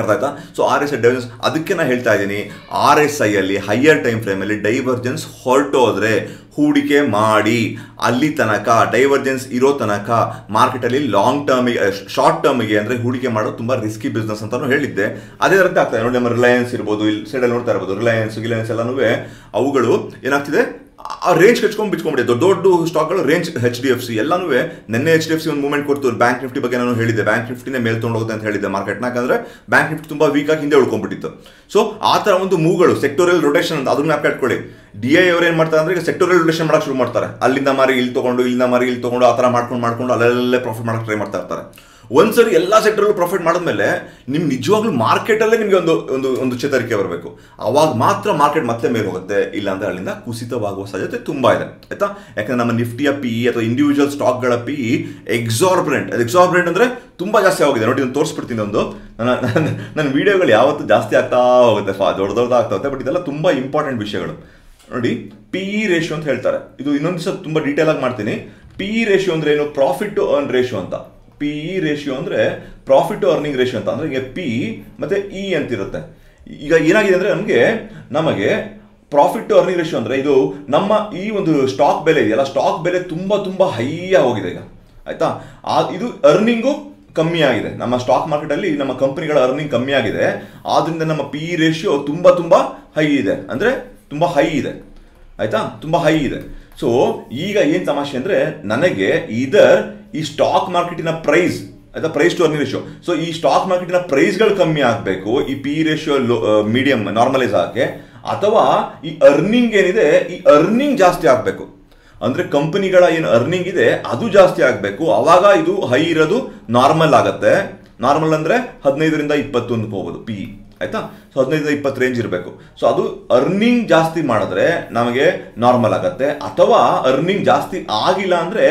ಅರ್ಥ ಆಯ್ತಾ so R S I divergence ಅದಕ್ಕೆ ನಾನು ಹೇಳ್ತಾ ಇದ್ದೀನಿ ಆರ್ ಎಸ್ ಐಯಲ್ಲಿ ಹೈಯರ್ ಟೈಮ್ ಫ್ರೇಮಲ್ಲಿ ಡೈವರ್ಜೆನ್ಸ್ ಹೊರಟೋದ್ರೆ ಹೂಡಿಕೆ ಮಾಡಿ, ಅಲ್ಲಿ ತನಕ ಡೈವರ್ಜೆನ್ಸ್ ಇರೋ ತನಕ ಮಾರ್ಕೆಟಲ್ಲಿ ಲಾಂಗ್ ಟರ್ಮಿಗೆ ಶಾರ್ಟ್ ಟರ್ಮಿಗೆ ಅಂದರೆ ಹೂಡಿಕೆ ಮಾಡೋದು ತುಂಬ ರಿಸ್ಕಿ ಬಿಸ್ನೆಸ್ ಅಂತಲೂ ಹೇಳಿದ್ದೆ. ಅದೇ ಅರ್ಥ ಆಗ್ತದೆ ನೋಡಿ, ನಮ್ಮ ರಿಲಯನ್ಸ್ ಇರ್ಬೋದು, ಇಲ್ಲಿ ಸೈಡಲ್ಲಿ ನೋಡ್ತಾ ಇರ್ಬೋದು ರಿಲಯನ್ಸ್ ಗಿಲಯನ್ಸ್ ಎಲ್ಲನೂ ಅವುಗಳು ಏನಾಗ್ತಿದೆ? ಆ ರೇಂಜ್ ಕಚ್ಕೊಂಡು ಬಿಚ್ಕೊಂಡ್ಬಿಡಿ. ದೊಡ್ಡ ದೊಡ್ಡ ಸ್ಟಾಕ್ಗಳು range H D F C ಎಲ್ಲನೂ ನೆನ್ನೆ ಎಚ್ ಡಿ ಎಫ್ ಸಿ ಒಂದು ಮೂವ್ಮೆಂಟ್ ಕೊಡ್ತು. ಬ್ಯಾಂಕ್ ನಿಫ್ಟಿ ಬಗ್ಗೆ ನಾನು ಹೇಳಿದ್ದೆ. ಬ್ಯಾಂಕ್ ನಿಫ್ಟಿನೇ ಮೇಲೆ ತೊಗೊಂಡೋಗುತ್ತೆ ಅಂತ ಹೇಳಿದ್ದೆ ಮಾರ್ಕೆಟ್ನ ಯಾಕಂದ್ರೆ ಬ್ಯಾಂಕ್ ನಿಫ್ಟಿ ತುಂಬ ವೀಕ್ ಆಗಿ ಹಿಂದೆ ಉಳ್ಕೊಂಡ್ಬಿಟ್ಟಿತ್ತು. ಸೊ ಆ ಥರ ಒಂದು ಮೂವ್ಗಳು ಸೆಕ್ಟೋರಿಯಲ್ ರೊಟೇಷನ್ ಅಂತ ಅದನ್ನ ಮ್ಯಾಪ್ ಇಟ್ಕೊಳ್ಳಿ. ಡಿ ಐ ಅವ್ರು ಏನು ಮಾಡ್ತಾರೆ ಅಂದ್ರೆ ಸೆಕ್ಟೋರಿಯಲ್ ರೊಟೇಷನ್ ಮಾಡಕ್ಕೆ ಶುರು ಮಾಡ್ತಾರೆ. ಅಲ್ಲಿಂದ ಮಾರಿ, ಇಲ್ಲಿ ತೊಗೊಂಡು, ಇಲ್ಲಿಂದ ಮಾರಿ, ಇಲ್ಲಿ ತೊಗೊಂಡು, ಆ ಥರ ಮಾಡ್ಕೊಂಡು ಮಾಡ್ಕೊಂಡು, ಅಲ್ಲಲ್ಲೇ ಪ್ರಾಫಿಟ್ ಮಾಡಕ್ಕೆ ಟ್ರೈ ಮಾಡ್ತಾ ಇರ್ತಾರೆ. ಒಂದ್ಸರಿ ಎಲ್ಲ ಸೆಕ್ಟರಲ್ಲೂ ಪ್ರಾಫಿಟ್ ಮಾಡಿದ್ಮೇಲೆ ನಿಮ್ ನಿಜವಾಗ್ಲೂ ಮಾರ್ಕೆಟಲ್ಲೇ ನಿಮಗೆ ಒಂದು ಒಂದು ಒಂದು ಚೇತರಿಕೆ ಬರಬೇಕು. ಅವಾಗ ಮಾತ್ರ ಮಾರ್ಕೆಟ್ ಮತ್ತೆ ಮೇಲೆ ಹೋಗುತ್ತೆ ಇಲ್ಲಾಂದ್ರೆ ಅಲ್ಲಿಂದ ಕುಸಿತವಾಗುವ ಸಾಧ್ಯತೆ ತುಂಬಾ ಇದೆ. ಆಯ್ತಾ? ಯಾಕಂದ್ರೆ ನಮ್ಮ ನಿಫ್ಟಿಯ ಪಿ ಅಥವಾ ಇಂಡಿವಿಜುವಲ್ ಸ್ಟಾಕ್ಗಳ ಪಿ ಎಕ್ಸಾರ್ಬ್ರೆಂಟ್ ಎಕ್ಸಾರ್ಬ್ರೆಂಟ್ ಅಂದ್ರೆ ತುಂಬಾ ಜಾಸ್ತಿ ಆಗಿದೆ ನೋಡಿ ನಾನು ತೋರಿಸ್ಬಿಡ್ತೀನಿ ಒಂದು ನನ್ನ, ನನ್ನ- ವಿಡಿಯೋಗಳು ಯಾವತ್ತು ಜಾಸ್ತಿ ಆಗ್ತಾ ಹೋಗುತ್ತೆ. ದೊಡ್ಡ ದೊಡ್ಡ ಆಗ್ತಾ ಹೋಗುತ್ತೆ. ಬಟ್ ಇದೆಲ್ಲ ತುಂಬಾ ಇಂಪಾರ್ಟೆಂಟ್ ವಿಷಯಗಳು. ನೋಡಿ ಪಿ ಇ ರೇಷಿಯೋ ಅಂತ ಹೇಳ್ತಾರೆ. ಇದು ಇನ್ನೊಂದು ದಿವಸ ತುಂಬಾ ಡೀಟೇಲ್ ಆಗಿ ಮಾಡ್ತೀನಿ. ಪಿ ಇ ರೇಷಿಯೋ ಅಂದ್ರೆ ಏನು? ಪ್ರಾಫಿಟ್ ಟು ಅರ್ನ್ ರೇಷಿಯೋ ಅಂತ. ಪಿ ಇ ರೇಷಿಯೋ ಅಂದರೆ ಪ್ರಾಫಿಟ್ ಟು ಅರ್ನಿಂಗ್ ರೇಷಿಯೋ ಅಂತ. ಅಂದರೆ ಈಗ ಪಿ ಮತ್ತು ಇ ಅಂತಿರುತ್ತೆ. ಈಗ ಏನಾಗಿದೆ ಅಂದರೆ ನಮಗೆ ನಮಗೆ ಪ್ರಾಫಿಟ್ ಟು ಅರ್ನಿಂಗ್ ರೇಷಿಯೋ ಅಂದರೆ ಇದು ನಮ್ಮ ಈ ಒಂದು ಸ್ಟಾಕ್ ಬೆಲೆ ಇದೆಯಲ್ಲ ಸ್ಟಾಕ್ ಬೆಲೆ ತುಂಬ ತುಂಬ ಹೈ ಹೋಗಿದೆ ಈಗ. ಆಯಿತಾ? ಆ, ಇದು ಅರ್ನಿಂಗು ಕಮ್ಮಿ ಆಗಿದೆ. ನಮ್ಮ ಸ್ಟಾಕ್ ಮಾರ್ಕೆಟಲ್ಲಿ ನಮ್ಮ ಕಂಪ್ನಿಗಳ ಅರ್ನಿಂಗ್ ಕಮ್ಮಿ ಆಗಿದೆ. ಆದ್ದರಿಂದ ನಮ್ಮ ಪಿ ಇ ರೇಷಿಯೋ ತುಂಬ ತುಂಬ ಹೈ ಇದೆ. ಅಂದರೆ ತುಂಬ ಹೈ ಇದೆ. ಆಯಿತಾ? ತುಂಬ ಹೈ ಇದೆ. ಸೊ ಈಗ ಏನು ತಮಾಷೆ ಅಂದರೆ, ನನಗೆ ಇದರ್ ಈ ಸ್ಟಾಕ್ ಮಾರ್ಕೆಟಿನ ಪ್ರೈಸ್ ಆಯ್ತಾ price to earning ratio so ಈ ಸ್ಟಾಕ್ ಮಾರ್ಕೆಟಿನ ಪ್ರೈಸ್ಗಳು ಕಮ್ಮಿ ಆಗಬೇಕು, ಈ ಪಿ ರೇಷಿಯೋ ಮೀಡಿಯಂ ನಾರ್ಮಲೈಸ್ ಆಗಕ್ಕೆ, ಅಥವಾ ಈ ಅರ್ನಿಂಗ್ ಏನಿದೆ, ಈ ಅರ್ನಿಂಗ್ ಜಾಸ್ತಿ ಆಗಬೇಕು. ಅಂದ್ರೆ ಕಂಪನಿಗಳ ಏನು ಅರ್ನಿಂಗ್ ಇದೆ, ಅದು ಜಾಸ್ತಿ ಆಗಬೇಕು. ಅವಾಗ ಇದು ಹೈ ಇರೋದು ನಾರ್ಮಲ್ ಆಗತ್ತೆ. ನಾರ್ಮಲ್ ಅಂದ್ರೆ ಹದಿನೈದರಿಂದ ಇಪ್ಪತ್ತು ಹೋಗೋದು ಪಿ ಆಯ್ತಾ? ಸೊ ಹದಿನೈದು ಇಪ್ಪತ್ತು ರೇಂಜ್ ಇರಬೇಕು. ಸೊ ಅದು ಅರ್ನಿಂಗ್ ಜಾಸ್ತಿ ಮಾಡಿದ್ರೆ ನಮಗೆ ನಾರ್ಮಲ್ ಆಗುತ್ತೆ. ಅಥವಾ ಅರ್ನಿಂಗ್ ಜಾಸ್ತಿ ಆಗಿಲ್ಲ ಅಂದರೆ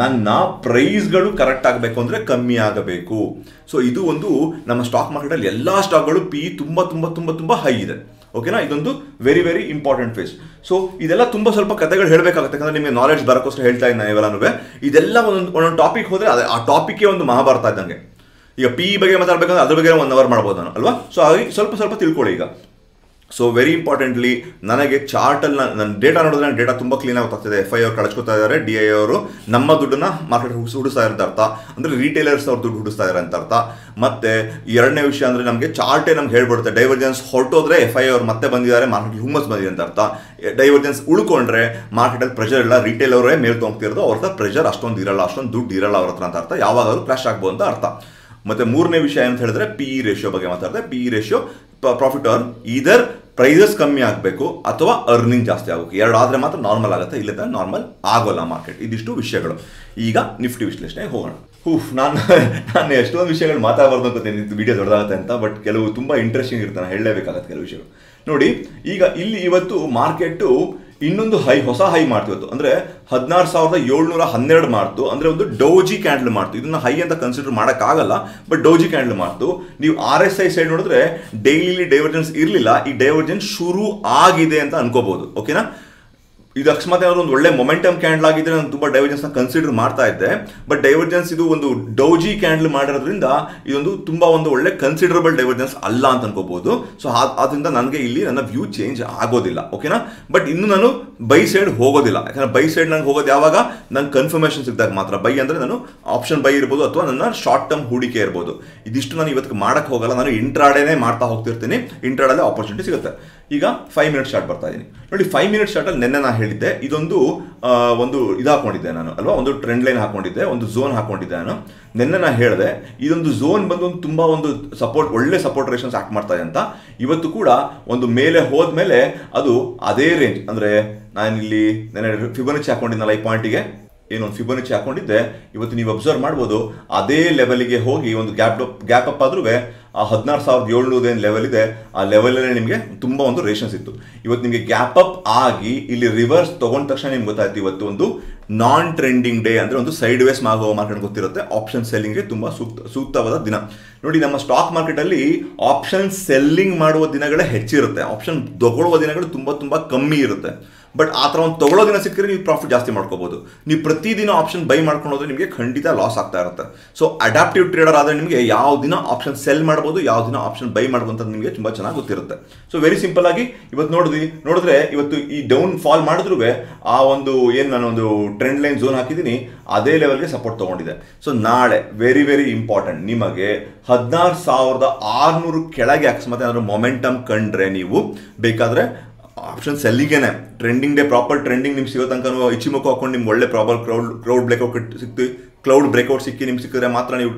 ನನ್ನ ಪ್ರೈಸ್ಗಳು ಕರೆಕ್ಟ್ ಆಗಬೇಕು ಅಂದರೆ ಕಮ್ಮಿ ಆಗಬೇಕು. ಸೊ ಇದು ಒಂದು ನಮ್ಮ ಸ್ಟಾಕ್ ಮಾರ್ಕೆಟಲ್ಲಿ ಎಲ್ಲ ಸ್ಟಾಕ್ಗಳು ಪಿ ತುಂಬ ತುಂಬ ತುಂಬ ತುಂಬ ಹೈ ಇದೆ. ಓಕೆನಾ ಇದೊಂದು very very important phase so ಇದೆಲ್ಲ ತುಂಬ ಸ್ವಲ್ಪ ಕಥೆಗಳು ಹೇಳಬೇಕಾಗುತ್ತೆ. ಯಾಕಂದ್ರೆ ನಿಮಗೆ ನಾಲೆಡ್ಜ್ ಬರೋಕ್ಕೋಸ್ಕರ ಹೇಳ್ತಾ ಇದ್ದೀನಿ ಇವೆಲ್ಲನೂ ಇದೆಲ್ಲ ಒಂದೊಂದು ಒಂದೊಂದು ಟಾಪಿಕ್ ಹೋದರೆ ಅದೇ, ಆ ಟಾಪಿಕ್ಗೆ ಒಂದು ಮಹಾಭಾರತ ಇದ್ದಂಗೆ. ಈಗ ಪಿ ಬಗ್ಗೆ ಮಾತಾಡ್ಬೇಕಂದ್ರೆ ಅದ್ರ ಬಗ್ಗೆ ಒನ್ ಅವರ್ ಮಾಡ್ಬೋದು ನಾನು, ಅಲ್ವಾ? ಸೊ ಹಾಗಾಗಿ ಸ್ವಲ್ಪ ಸ್ವಲ್ಪ ತಿಳ್ಕೊಳ್ಳಿ ಈಗ. ಸೊ ವೆರಿ ಇಂಪಾರ್ಟೆಂಟ್ಲಿ ನನಗೆ ಚಾರ್ಟಲ್ಲಿ ನನ್ನ ಡೇಟಾ ನೋಡಿದ್ರೆ ನನ್ನ ಡೇಟಾ ತುಂಬ ಕ್ಲೀನ್ ಗೊತ್ತಾಗ್ತಿದೆ. ಎಫ್ ಐ ಅವ್ರು ಕಳಿಸ್ಕೊತಾ ಇದ್ದಾರೆ ಡಿ ಐ ಅವರು ನಮ್ಮ ದುಡ್ಡನ್ನ ಮಾರ್ಕೆಟ್ ಹುಡಿಸ್ತಾ ಇರೋ ಅರ್ಥ. ಅಂದರೆ ರಿಟೇಲರ್ಸ್ ಅವ್ರು ದುಡ್ಡು ಹುಡಿಸ್ತಾ ಇದ್ದಾರೆ ಅಂತ ಅರ್ಥ. ಮತ್ತೆ ಎರಡನೇ ವಿಷಯ ಅಂದರೆ ನಮಗೆ ಚಾರ್ಟೇ ನಮ್ಗೆ ಹೇಳ್ಬಿಡುತ್ತೆ. ಡೈವರ್ಜೆನ್ಸ್ ಹೊರಟೋದ್ರೆ ಎಫ್ ಐ ಅವ್ರು ಮತ್ತೆ ಬಂದಿದ್ದಾರೆ ಮಾರ್ಕೆಟ್ ಹುಮ್ಮಸ್ ಬಂದಿದೆ ಅಂತ ಅರ್ಥ. ಡೈವರ್ಜೆನ್ಸ್ ಉಳ್ಕೊಂಡ್ರೆ ಮಾರ್ಕೆಟಲ್ಲಿ ಪ್ರೆಷರ್ ಇಲ್ಲ ರಿಟೇಲ್ ಅವರೇ ಮೇಲ್ ಅವ್ರ ಪ್ರೆಷರ್ ಅಷ್ಟೊಂದು ಇರಲ್ಲ, ಅಷ್ಟೊಂದು ದುಡ್ಡು ಇರಲ್ಲ ಅವ್ರ ಹತ್ರ ಅಂತ ಅರ್ಥ. ಯಾವಾಗಲೂ ಕ್ರಾಶ್ ಆಗ್ಬೋದು ಅಂತ ಅರ್ಥ. ಮತ್ತೆ ಮೂರನೇ ವಿಷಯ ಅಂತ ಹೇಳಿದ್ರೆ ಪಿ ಇ ರೇಷಿಯೋ ಬಗ್ಗೆ ಮಾತಾಡಿದೆ. P E ratio profit earn ಇದರ್ ಪ್ರೈಸಸ್ ಕಮ್ಮಿ ಆಗಬೇಕು ಅಥವಾ ಅರ್ನಿಂಗ್ ಜಾಸ್ತಿ ಆಗಬೇಕು. ಎರಡು ಆದರೆ ಮಾತ್ರ ನಾರ್ಮಲ್ ಆಗುತ್ತೆ ಇಲ್ಲದ ನಾರ್ಮಲ್ ಆಗೋಲ್ಲ ಮಾರ್ಕೆಟ್ ಇದಿಷ್ಟು ವಿಷಯಗಳು. ಈಗ ನಿಫ್ಟಿ ವಿಶ್ಲೇಷಣೆಗೆ ಹೋಗೋಣ. ಹೂಫ್, ನಾನು ನಾನು ಎಷ್ಟೊಂದು ವಿಷಯಗಳು ಮಾತಾಡಬಾರ್ದು ಅನ್ಕೋತೀನಿ. ಇದು ವಿಡಿಯೋ ದೊಡ್ಡದಾಗುತ್ತೆ ಅಂತ ಬಟ್ ಕೆಲವು ತುಂಬ ಇಂಟ್ರೆಸ್ಟಿಂಗ್ ಇರ್ತಾನೆ ಹೇಳಲೇಬೇಕಾಗತ್ತೆ ಕೆಲವು ವಿಷಯಗಳು. ನೋಡಿ, ಈಗ ಇಲ್ಲಿ ಇವತ್ತು ಮಾರ್ಕೆಟು ಇನ್ನೊಂದು ಹೈ, ಹೊಸ ಹೈ ಮಾಡ್ತಿವತ್ತು ಅಂದ್ರೆ ಹದಿನಾರು ಸಾವಿರದ ಏಳ್ನೂರ ಹನ್ನೆರಡು ಮಾಡ್ತು. ಅಂದ್ರೆ ಒಂದು ಡೋಜಿ ಕ್ಯಾಂಡಲ್ ಮಾಡ್ತು. ಇದನ್ನ ಹೈ ಅಂತ ಕನ್ಸಿಡರ್ ಮಾಡೋಕ್ಕಾಗಲ್ಲ ಬಟ್ ಡೋಜಿ ಕ್ಯಾಂಡಲ್ ಮಾಡ್ತು. ನೀವು ಆರ್ ಎಸ್ ಐ ಸೈಡ್ ನೋಡಿದ್ರೆ ಡೈಲಿ ಡೈವರ್ಜೆನ್ಸ್ ಇರಲಿಲ್ಲ. ಈ ಡೈವರ್ಜೆನ್ಸ್ ಶುರು ಆಗಿದೆ ಅಂತ ಅನ್ಕೋಬಹುದು. ಓಕೆನಾ ಇದು ಅಕಸ್ಮಾತ್ ಏನಾದ್ರು ಒಂದು ಒಳ್ಳೆ ಮೊಮೆಂಟಮ್ ಕ್ಯಾಂಡಲ್ ಆಗಿದ್ರೆ ನಾನು ತುಂಬ ಡೈವರ್ಜೆನ್ಸ್ ಕನ್ಸಿಡರ್ ಮಾಡ್ತಾ ಇದ್ದೆ. ಬಟ್ ಡೈವರ್ಜೆನ್ಸ್ ಇದು ಒಂದು ಡೌಜಿ ಕ್ಯಾಂಡಲ್ ಮಾಡಿರೋದ್ರಿಂದ ಇದೊಂದು ತುಂಬ ಒಂದು ಒಳ್ಳೆ ಕನ್ಸಿಡರಬಲ್ ಡೈವರ್ಜೆನ್ಸ್ ಅಲ್ಲ ಅಂತ ಅನ್ಕೋಬಹುದು. ಸೊ ಆದ್ರಿಂದ ನನಗೆ ಇಲ್ಲಿ ನನ್ನ ವ್ಯೂ ಚೇಂಜ್ ಆಗೋದಿಲ್ಲ ಓಕೆನಾ ಬಟ್ ಇನ್ನು ನಾನು ಬೈ ಸೈಡ್ ಹೋಗೋದಿಲ್ಲ. ಯಾಕಂದ್ರೆ ಬೈ ಸೈಡ್ ನಂಗೆ ಹೋಗೋದು ಯಾವಾಗ? ನಂಗೆ ಕನ್ಫರ್ಮೇಷನ್ ಸಿಕ್ಕಿದಾಗ ಮಾತ್ರ. ಬೈ ಅಂದರೆ ನಾನು ಆಪ್ಷನ್ ಬೈ ಇರ್ಬೋದು ಅಥವಾ ನನ್ನ ಶಾರ್ಟ್ ಟರ್ಮ್ ಹೂಡಿಕೆ ಇರ್ಬೋದು. ಇದಿಷ್ಟು ನಾನು ಇವತ್ತು ಮಾಡಕ್ಕೆ ಹೋಗಲ್ಲ. ನಾನು ಇಂಟ್ರಾಡೇನೆ ಮಾಡ್ತಾ ಹೋಗ್ತಿರ್ತೀನಿ. ಇಂಟ್ರಾಡಲ್ಲೇ ಆಪರ್ಚುನಿಟಿ ಸಿಗುತ್ತೆ. ಈಗ ಫೈವ್ ಮಿನಿಟ್ ಶಾರ್ಟ್ ಬರ್ತಾ ಇದ್ದೀನಿ ನೋಡಿ ಫೈವ್ ಮಿನಿಟ್ ಶಾರ್ಟಲ್ಲಿ ನಿನ್ನೆ ನಾನು ಹೇಳಿದ್ದೆ, ಇದೊಂದು ಒಂದು ಇದು ಹಾಕೊಂಡಿದ್ದೆ ನಾನು, ಅಲ್ವಾ? ಒಂದು ಟ್ರೆಂಡ್ ಲೈನ್ ಹಾಕೊಂಡಿದ್ದೆ, ಒಂದು ಝೋನ್ ಹಾಕೊಂಡಿದ್ದೆ ನಾನು. ನಿನ್ನೆ ನಾನು ಹೇಳಿದೆ, ಇದೊಂದು ಝೋನ್ ಬಂದು ಒಂದು ತುಂಬ ಒಂದು ಸಪೋರ್ಟ್ ಒಳ್ಳೆ ಸಪೋರ್ಟ್ ರೇಷನ್ಸ್ ಆಕ್ಟ್ ಮಾಡ್ತಾ ಇದೆ ಅಂತ. ಇವತ್ತು ಕೂಡ ಒಂದು ಮೇಲೆ ಹೋದ್ಮೇಲೆ ಅದು ಅದೇ ರೇಂಜ್ ಅಂದರೆ ನಾನಿಲ್ಲಿ ನೆನ್ನೆ ಫಿಬೊನಚಿ ಹಾಕೊಂಡಿದ್ದೆನಲ್ಲ ಈ ಪಾಯಿಂಟಿಗೆ ಏನೊಂದು ಫಿಬೊನಚಿ ಹಾಕೊಂಡಿದ್ದೆ. ಇವತ್ತು ನೀವು ಅಬ್ಸರ್ವ್ ಮಾಡ್ಬೋದು, ಅದೇ ಲೆವೆಲಿಗೆ ಹೋಗಿ ಒಂದು ಗ್ಯಾಪ್ ಗ್ಯಾಪ್ ಅಪ್ ಆದ್ರೂ ಆ ಹದಿನಾರು ಸಾವಿರದ ಏಳ್ನೂರು ಏನು ಲೆವೆಲ್ ಇದೆ, ಆ ಲೆವೆಲಲ್ಲೇ ನಿಮಗೆ ತುಂಬ ಒಂದು ರೇಷನ್ಸ್ ಇತ್ತು. ಇವತ್ತು ನಿಮಗೆ ಗ್ಯಾಪ್ ಅಪ್ ಆಗಿ ಇಲ್ಲಿ ರಿವರ್ಸ್ ತಗೊಂಡ ತಕ್ಷಣ ನಿಮ್ಗೆ ಗೊತ್ತಾಯ್ತು ಇವತ್ತು ಒಂದು ನಾನ್ ಟ್ರೆಂಡಿಂಗ್ ಡೇ ಅಂದರೆ ಒಂದು ಸೈಡ್ ವೇಸ್ ಆಗೋ ಮಾರ್ಕೆಟ್ ಗೊತ್ತಿರುತ್ತೆ. ಆಪ್ಷನ್ ಸೆಲ್ಲಿಂಗ್ಗೆ ತುಂಬ ಸೂಕ್ತ, ಸೂಕ್ತವಾದ ದಿನ. ನೋಡಿ, ನಮ್ಮ ಸ್ಟಾಕ್ ಮಾರ್ಕೆಟಲ್ಲಿ ಆಪ್ಷನ್ ಸೆಲ್ಲಿಂಗ್ ಮಾಡುವ ದಿನಗಳೇ ಹೆಚ್ಚಿರುತ್ತೆ. ಆಪ್ಷನ್ ತಗೊಳ್ಳುವ ದಿನಗಳು ತುಂಬ ತುಂಬ ಕಮ್ಮಿ ಇರುತ್ತೆ. ಬಟ್ ಆ ಥರ ಒಂದು ತಗೊಳ್ಳೋ ದಿನ ಸಿಕ್ಕರೆ ನೀವು ಪ್ರಾಫಿಟ್ ಜಾಸ್ತಿ ಮಾಡ್ಕೋಬೋದು. ನೀವು ಪ್ರತಿದಿನ ಆಪ್ಷನ್ ಬೈ ಮಾಡ್ಕೊಂಡೋದ್ರೆ ನಿಮಗೆ ಖಂಡಿತ ಲಾಸ್ ಆಗ್ತಾ ಇರುತ್ತೆ. ಸೊ ಅಡಾಪ್ಟಿವ್ ಟ್ರೇಡರ್ ಆದರೆ ನಿಮಗೆ ಯಾವ ದಿನ ಆಪ್ಷನ್ ಸೆಲ್ ಮಾಡ್ಬೋದು, ಯಾವ ದಿನ ಆಪ್ಷನ್ ಬೈ ಮಾಡ್ಬೋದು ಅಂತ ನಿಮಗೆ ತುಂಬ ಚೆನ್ನಾಗಿ ಗೊತ್ತಿರುತ್ತೆ. ಸೊ ವೆರಿ ಸಿಂಪಲ್ ಆಗಿ ಇವತ್ತು ನೋಡಿದ್ವಿ. ನೋಡಿದ್ರೆ ಇವತ್ತು ಈ ಡೌನ್ ಫಾಲ್ ಮಾಡಿದ್ರು ಆ ಒಂದು ಏನು ನಾನು ಒಂದು ಟ್ರೆಂಡ್ ಲೈನ್ ಝೋನ್ ಹಾಕಿದ್ದೀನಿ, ಅದೇ ಲೆವೆಲ್ಗೆ ಸಪೋರ್ಟ್ ತಗೊಂಡಿದೆ. ಸೊ ನಾಳೆ ವೆರಿ ವೆರಿ ಇಂಪಾರ್ಟೆಂಟ್ ನಿಮಗೆ ಹದಿನಾರು ಸಾವಿರದ ಆರುನೂರು ಕೆಳಗೆ ಅಕಸ್ಮಾತ್ ಏನಾದರೂ ಮೊಮೆಂಟಮ್ ಕಂಡ್ರೆ ನೀವು, ಬೇಕಾದ್ರೆ ಆಪ್ಷನ್ ಸೆಲ್ಲಿಗೇನೆ ಟ್ರೆಂಡಿಂಗ್ ಡೇ ಪ್ರಾಪರ್ ಟ್ರೆಂಡಿಂಗ್ ನಿಮ್ಗೆ ಸಿಗೋ ತನಕ ಇಚಿಮುಖ ಹಾಕೊಂಡು ನಿಮ್ಗೆ ಒಳ್ಳೆ ಪ್ರಾಪರ್ ಕ್ರೌಡ್ ಕ್ರೌಡ್ ಬ್ರೇಕ್ಔಟ್ ಸಿಕ್ತು ಕ್ಲೌಡ್ ಬ್ರೇಕ್ಔಟ್ ಸಿಕ್ಕಿ ನಿಮ್ಗೆ ಸಿಕ್ಕಿದ್ರೆ ಮಾತ್ರ ನೀವು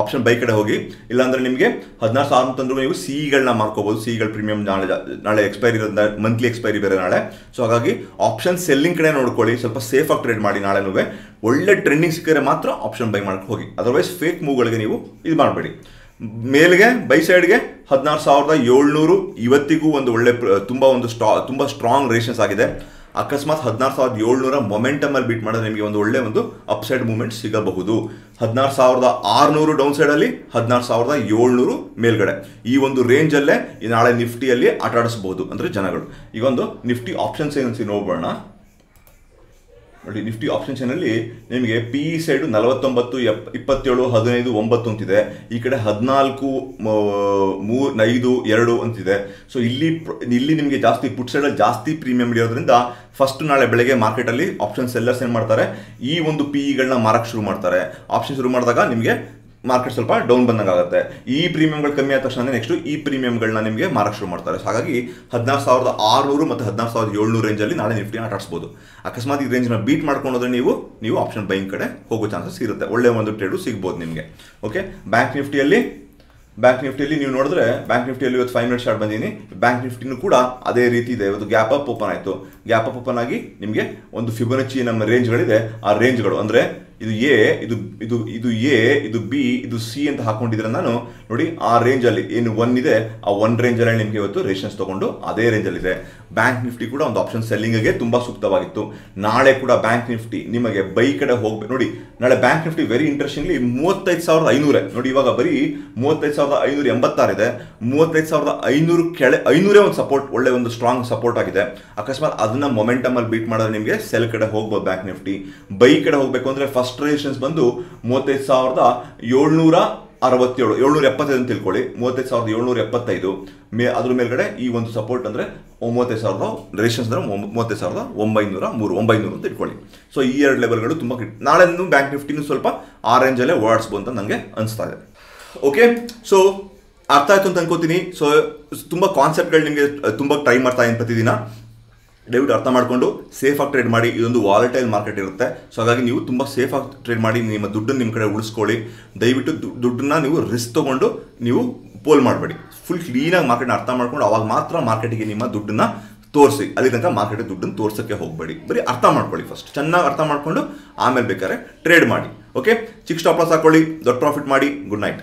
ಆಪ್ಷನ್ ಬೈ ಕಡೆ ಹೋಗಿ. ಇಲ್ಲಾಂದ್ರೆ ನಿಮಗೆ ಹದಿನಾರು ಸಾವಿರ ತಂದ್ರು ನೀವು ಸಿಗಳನ್ನ ಮಾಡ್ಕೋಬಹುದು ಸಿಗಳ ಪ್ರೀಮಿಯಂ ನಾಳೆ ನಾಳೆ ಎಕ್ಸ್ಪೈರಿ ಮಂತ್ಲಿ ಎಕ್ಸ್ಪೈರಿ ಬೇರೆ ನಾಳೆ. ಸೊ ಹಾಗಾಗಿ ಆಪ್ಷನ್ ಸೆಲ್ಲಿಂಗ್ ಕಡೆ ನೋಡ್ಕೊಳ್ಳಿ. ಸ್ವಲ್ಪ ಸೇಫ್ ಆಗಿ ಟ್ರೇಡ್ ಮಾಡಿ ನಾಳೆನೂ ಒಳ್ಳೆ ಟ್ರೆಂಡಿಂಗ್ ಸಿಕ್ಕಿದ್ರೆ ಮಾತ್ರ ಆಪ್ಷನ್ ಬೈ ಮಾಡಕ್ಕೆ ಹೋಗಿ. ಅದರ್ವೈಸ್ ಫೇಕ್ ಮೂವ್ಗಳಿಗೆ ನೀವು ಇದು ಮಾಡಬೇಡಿ. ಮೇಲ್ಗೆ, ಬೈ ಸೈಡ್ಗೆ ಹದಿನಾರು ಸಾವಿರದ ಏಳ್ನೂರು. ಇವತ್ತಿಗೂ ಒಂದು ಒಳ್ಳೆ ತುಂಬ ಒಂದು ಸ್ಟಾ, ತುಂಬ ಸ್ಟ್ರಾಂಗ್ ರೇಷನ್ಸ್ ಆಗಿದೆ. ಅಕಸ್ಮಾತ್ ಹದಿನಾರು ಸಾವಿರದ ಏಳ್ನೂರ ಮೊಮೆಂಟಮ್ ಅಲ್ಲಿ ಬೀಟ್ ಮಾಡಿದ್ರೆ ನಿಮಗೆ ಒಂದು ಒಳ್ಳೆ ಒಂದು ಅಪ್ಸೈಡ್ ಮೂವ್ಮೆಂಟ್ ಸಿಗಬಹುದು. ಹದಿನಾರು ಸಾವಿರದ ಆರುನೂರು ಡೌನ್ ಸೈಡಲ್ಲಿ ಹದಿನಾರು ಸಾವಿರದ ಏಳ್ನೂರು ಮೇಲ್ಗಡೆ. ಈ ಒಂದು ರೇಂಜಲ್ಲೇ ನಾಳೆ ನಿಫ್ಟಿಯಲ್ಲಿ ಆಟಾಡಿಸ್ಬೋದು ಆಡಿಸಬಹುದು ಅಂದರೆ ಜನಗಳು. ಈಗ ಒಂದು ನಿಫ್ಟಿ ಆಪ್ಷನ್ಸ್ ಏನಂತ ನೋಡೋಣ ನೋಡಿ ನಿಫ್ಟಿ ಆಪ್ಷನ್ ಚೈನಲ್ಲಿ ನಿಮಗೆ ಪಿ ಇ ಸೈಡು ನಲವತ್ತೊಂಬತ್ತು, ಎಪ್, ಇಪ್ಪತ್ತೇಳು, ಹದಿನೈದು, ಒಂಬತ್ತು ಅಂತಿದೆ. ಈ ಕಡೆ ಹದಿನಾಲ್ಕು, ಮೂ ಐದು, ಎರಡು ಅಂತಿದೆ. ಸೊ ಇಲ್ಲಿ ಇಲ್ಲಿ ನಿಮಗೆ ಜಾಸ್ತಿ ಪುಟ್ ಸೈಡಲ್ಲಿ ಜಾಸ್ತಿ ಪ್ರೀಮಿಯಂ ಇರೋದ್ರಿಂದ ಫಸ್ಟ್ ನಾಳೆ ಬೆಳಗ್ಗೆ ಮಾರ್ಕೆಟಲ್ಲಿ ಆಪ್ಷನ್ ಸೆಲ್ಲರ್ಸ್ ಏನು ಮಾಡ್ತಾರೆ. ಈ ಒಂದು ಪಿ ಇಗಳನ್ನ ಮಾರಕ್ಕೆ ಶುರು ಮಾಡ್ತಾರೆ. ಆಪ್ಷನ್ ಶುರು ಮಾಡಿದಾಗ ನಿಮಗೆ ಮಾರ್ಕೆಟ್ ಸ್ವಲ್ಪ ಡೌನ್ ಬಂದಂಗೆ ಆಗುತ್ತೆ. ಈ ಪ್ರೀಮಿಯಂಗಳು ಕಮ್ಮಿ ಆದ ತಕ್ಷಣ ನೆಕ್ಸ್ಟ್ ಈ ಪ್ರೀಮಿಯಂಗಳನ್ನ ನಿಮಗೆ ಮಾರಕ್ಕೆ ಶುರು ಮಾಡ್ತಾರೆ. ಸೊ ಹಾಗಾಗಿ ಹದಿನಾರು ಸಾವಿರದ ಆರುನೂರು ಮತ್ತು ಹದಿನಾಲ್ಕು ಸಾವಿರದ ಏಳ್ನೂರು ರೇಂಜಲ್ಲಿ ನಾಳೆ ನಿಫ್ಟಿನ ಆಟಾಡಿಸ್ಬೋದು. ಅಕಸ್ಮಾತ್ ಈ ರೇಂಜ್ನ ಬೀಟ್ ಮಾಡ್ಕೊಂಡೋದ್ರೆ ನೀವು ನೀವು ಆಪ್ಷನ್ ಬೈಯಿಂಗ್ ಕಡೆ ಹೋಗೋ ಚಾನ್ಸಸ್ ಇರುತ್ತೆ. ಒಳ್ಳೆ ಒಂದು ಟ್ರೇಡು ಸಿಗ್ಬೋದು ನಿಮಗೆ. ಓಕೆ ಬ್ಯಾಂಕ್ ನಿಫ್ಟಿಯಲ್ಲಿ ಬ್ಯಾಂಕ್ ನಿಫ್ಟಿಯಲ್ಲಿ ನೀವು ನೋಡಿದ್ರೆ ಬ್ಯಾಂಕ್ ನಿಫ್ಟಿಯಲ್ಲಿ ಇವತ್ತು ಫೈವ್ ಮಿನಿಟ್ ಶಾರ್ಟ್ ಬಂದೀನಿ. ಬ್ಯಾಂಕ್ ನಿಫ್ಟಿನೂ ಕೂಡ ಅದೇ ರೀತಿ ಇದೆ. ಇವತ್ತು ಗ್ಯಾಪ್ ಅಪ್ ಓಪನ್ ಆಯಿತು. ಗ್ಯಾಪ್ ಅಪ್ ಓಪನ್ ಆಗಿ ನಿಮಗೆ ಒಂದು ಫಿಬೊನಚಿ ನಮ್ಮ ರೇಂಜ್ಗಳಿದೆ ಆ ರೇಂಜ್ಗಳು ಅಂದರೆ ಇದು ಎ ಇದು ಇದು ಇದು ಎ ಇದು ಬಿ ಇದು ಸಿ ಅಂತ ಹಾಕೊಂಡಿದ್ರೆ ನಾನು ನೋಡಿ ಆ ರೇಂಜಲ್ಲಿ ಏನು ಒನ್ ಇದೆ, ಆ ಒನ್ ರೇಂಜಲ್ಲಿ ನಿಮಗೆ ಇವತ್ತು ರೇಷನ್ಸ್ ತಗೊಂಡು ಅದೇ ರೇಂಜಲ್ಲಿದೆ ಬ್ಯಾಂಕ್ ನಿಫ್ಟಿ ಕೂಡ ಒಂದು ಆಪ್ಷನ್ ಸೆಲ್ಲಿಂಗ್ಗೆ ತುಂಬ ಸೂಕ್ತವಾಗಿತ್ತು. ನಾಳೆ ಕೂಡ ಬ್ಯಾಂಕ್ ನಿಫ್ಟಿ ನಿಮಗೆ ಬೈ ಕಡೆ ಹೋಗ್ಬೇಕು ನೋಡಿ, ನಾಳೆ ಬ್ಯಾಂಕ್ ನಿಫ್ಟಿ ವೆರಿ ಇಂಟ್ರೆಸ್ಟಿಂಗ್ಲಿ ಮೂವತ್ತೈದು ಸಾವಿರದ ಐನೂರೇ. ನೋಡಿ, ಇವಾಗ ಬರೀ ಮೂವತ್ತೈದು ಸಾವಿರದ ಐನೂರ ಎಂಬತ್ತಾರಿದೆ ಮೂವತ್ತೈದು ಸಾವಿರದ ಐನೂರು ಕೆಳೆ, ಐನೂರೇ ಒಂದು ಸಪೋರ್ಟ್ ಒಳ್ಳೆ ಒಂದು ಸ್ಟ್ರಾಂಗ್ ಸಪೋರ್ಟ್ ಆಗಿದೆ. ಅಕಸ್ಮಾತ್ ಅದನ್ನ ಮೊಮೆಂಟಮ್ ಅಲ್ಲಿ ಬೀಟ್ ಮಾಡಿದ್ರೆ ನಿಮಗೆ ಸೆಲ್ ಕಡೆ ಹೋಗ್ಬೋದು ಬ್ಯಾಂಕ್ ನಿಫ್ಟಿ ಬೈ ಕಡೆ ಹೋಗಬೇಕು ಅಂದ್ರೆ ಫಸ್ಟ್ ರೇಷನ್ಸ್ ಬಂದು ಮೂವತ್ತೈದು ಸಾವಿರದ ಏಳ್ನೂರ ಅರವತ್ತೇಳು, ಏಳ್ನೂರ ಎಪ್ಪತ್ತೈದು ಅಂತ ತಿಳ್ಕೊಳ್ಳಿ. ಮೂವತ್ತೈದು ಸಾವಿರದ ಏಳ್ನೂರ ಎಪ್ಪತ್ತೈದು. ಮೇ, ಅದ್ರ ಮೇಲ್ಗಡೆ ಈ ಒಂದು ಸಪೋರ್ಟ್ ಅಂದರೆ ಮೂವತ್ತೈದು ಸಾವಿರದ ರೇಷನ್ಸ್ ಅಂದರೆ ಮೂವತ್ತೈದು ಸಾವಿರದ ಒಂಬೈನೂರ ಮೂರು, ಒಂಬೈನೂರು ಅಂತ ಇಟ್ಕೊಳ್ಳಿ ಸೊ ಈ ಎರಡು ಲೆವೆಲ್ಗಳು ತುಂಬ ಕಿಟ್ ನಾಳೆ ಬ್ಯಾಂಕ್ ನಿಫ್ಟಿನೂ ಸ್ವಲ್ಪ ಆ ರೇಂಜಲ್ಲೇ ಓಡಾಡಿಸ್ಬೋದು ಅಂತ ನನಗೆ ಅನಿಸ್ತಾ ಇದೆ. ಓಕೆ ಸೊ ಅರ್ಥ ಆಯಿತು ಅಂತ ಅನ್ಕೋತೀನಿ. ಸೊ ತುಂಬ ಕಾನ್ಸೆಪ್ಟ್ಗಳು ನಿಮಗೆ ತುಂಬ ಟ್ರೈ ಮಾಡ್ತಾ ಇದ್ದೀನಿ ಪ್ರತಿದಿನ. ದಯವಿಟ್ಟು ಅರ್ಥ ಮಾಡಿಕೊಂಡು ಸೇಫಾಗಿ ಟ್ರೇಡ್ ಮಾಡಿ, ಇದೊಂದು ವಾಲಟೈಲ್ ಮಾರ್ಕೆಟ್ ಇರುತ್ತೆ. ಸೊ ಹಾಗಾಗಿ ನೀವು ತುಂಬ ಸೇಫಾಗಿ ಟ್ರೇಡ್ ಮಾಡಿ, ನಿಮ್ಮ ದುಡ್ಡನ್ನು ನಿಮ್ಮ ಕಡೆ ಉಳಿಸ್ಕೊಳ್ಳಿ. ದಯವಿಟ್ಟು ದುಡ್ಡನ್ನ ನೀವು ರಿಸ್ಕ್ ತೊಗೊಂಡು ನೀವು ಪೋಲ್ ಮಾಡಬೇಡಿ. ಫುಲ್ ಕ್ಲೀನಾಗಿ ಮಾರ್ಕೆಟ್ನ ಅರ್ಥ ಮಾಡ್ಕೊಂಡು ಅವಾಗ ಮಾತ್ರ ಮಾರ್ಕೆಟಿಗೆ ನಿಮ್ಮ ದುಡ್ಡನ್ನ ತೋರಿಸಿ. ಅಲ್ಲಿ ತನಕ ಮಾರ್ಕೆಟ್ ದುಡ್ಡನ್ನು ತೋರ್ಸೋಕ್ಕೆ ಹೋಗಬೇಡಿ. ಬರೀ ಅರ್ಥ ಮಾಡ್ಕೊಳ್ಳಿ ಫಸ್ಟ್ ಚೆನ್ನಾಗಿ ಅರ್ಥ ಮಾಡಿಕೊಂಡು ಆಮೇಲೆ ಬೇಕಾದ್ರೆ ಟ್ರೇಡ್ ಮಾಡಿ. ಓಕೆ ಚಿಕ್ಕ ಸ್ಟಾಪ್ ಲಾಸ್ ಹಾಕೊಳ್ಳಿ, ದೊಡ್ಡ ಪ್ರಾಫಿಟ್ ಮಾಡಿ ಗುಡ್ ನೈಟ್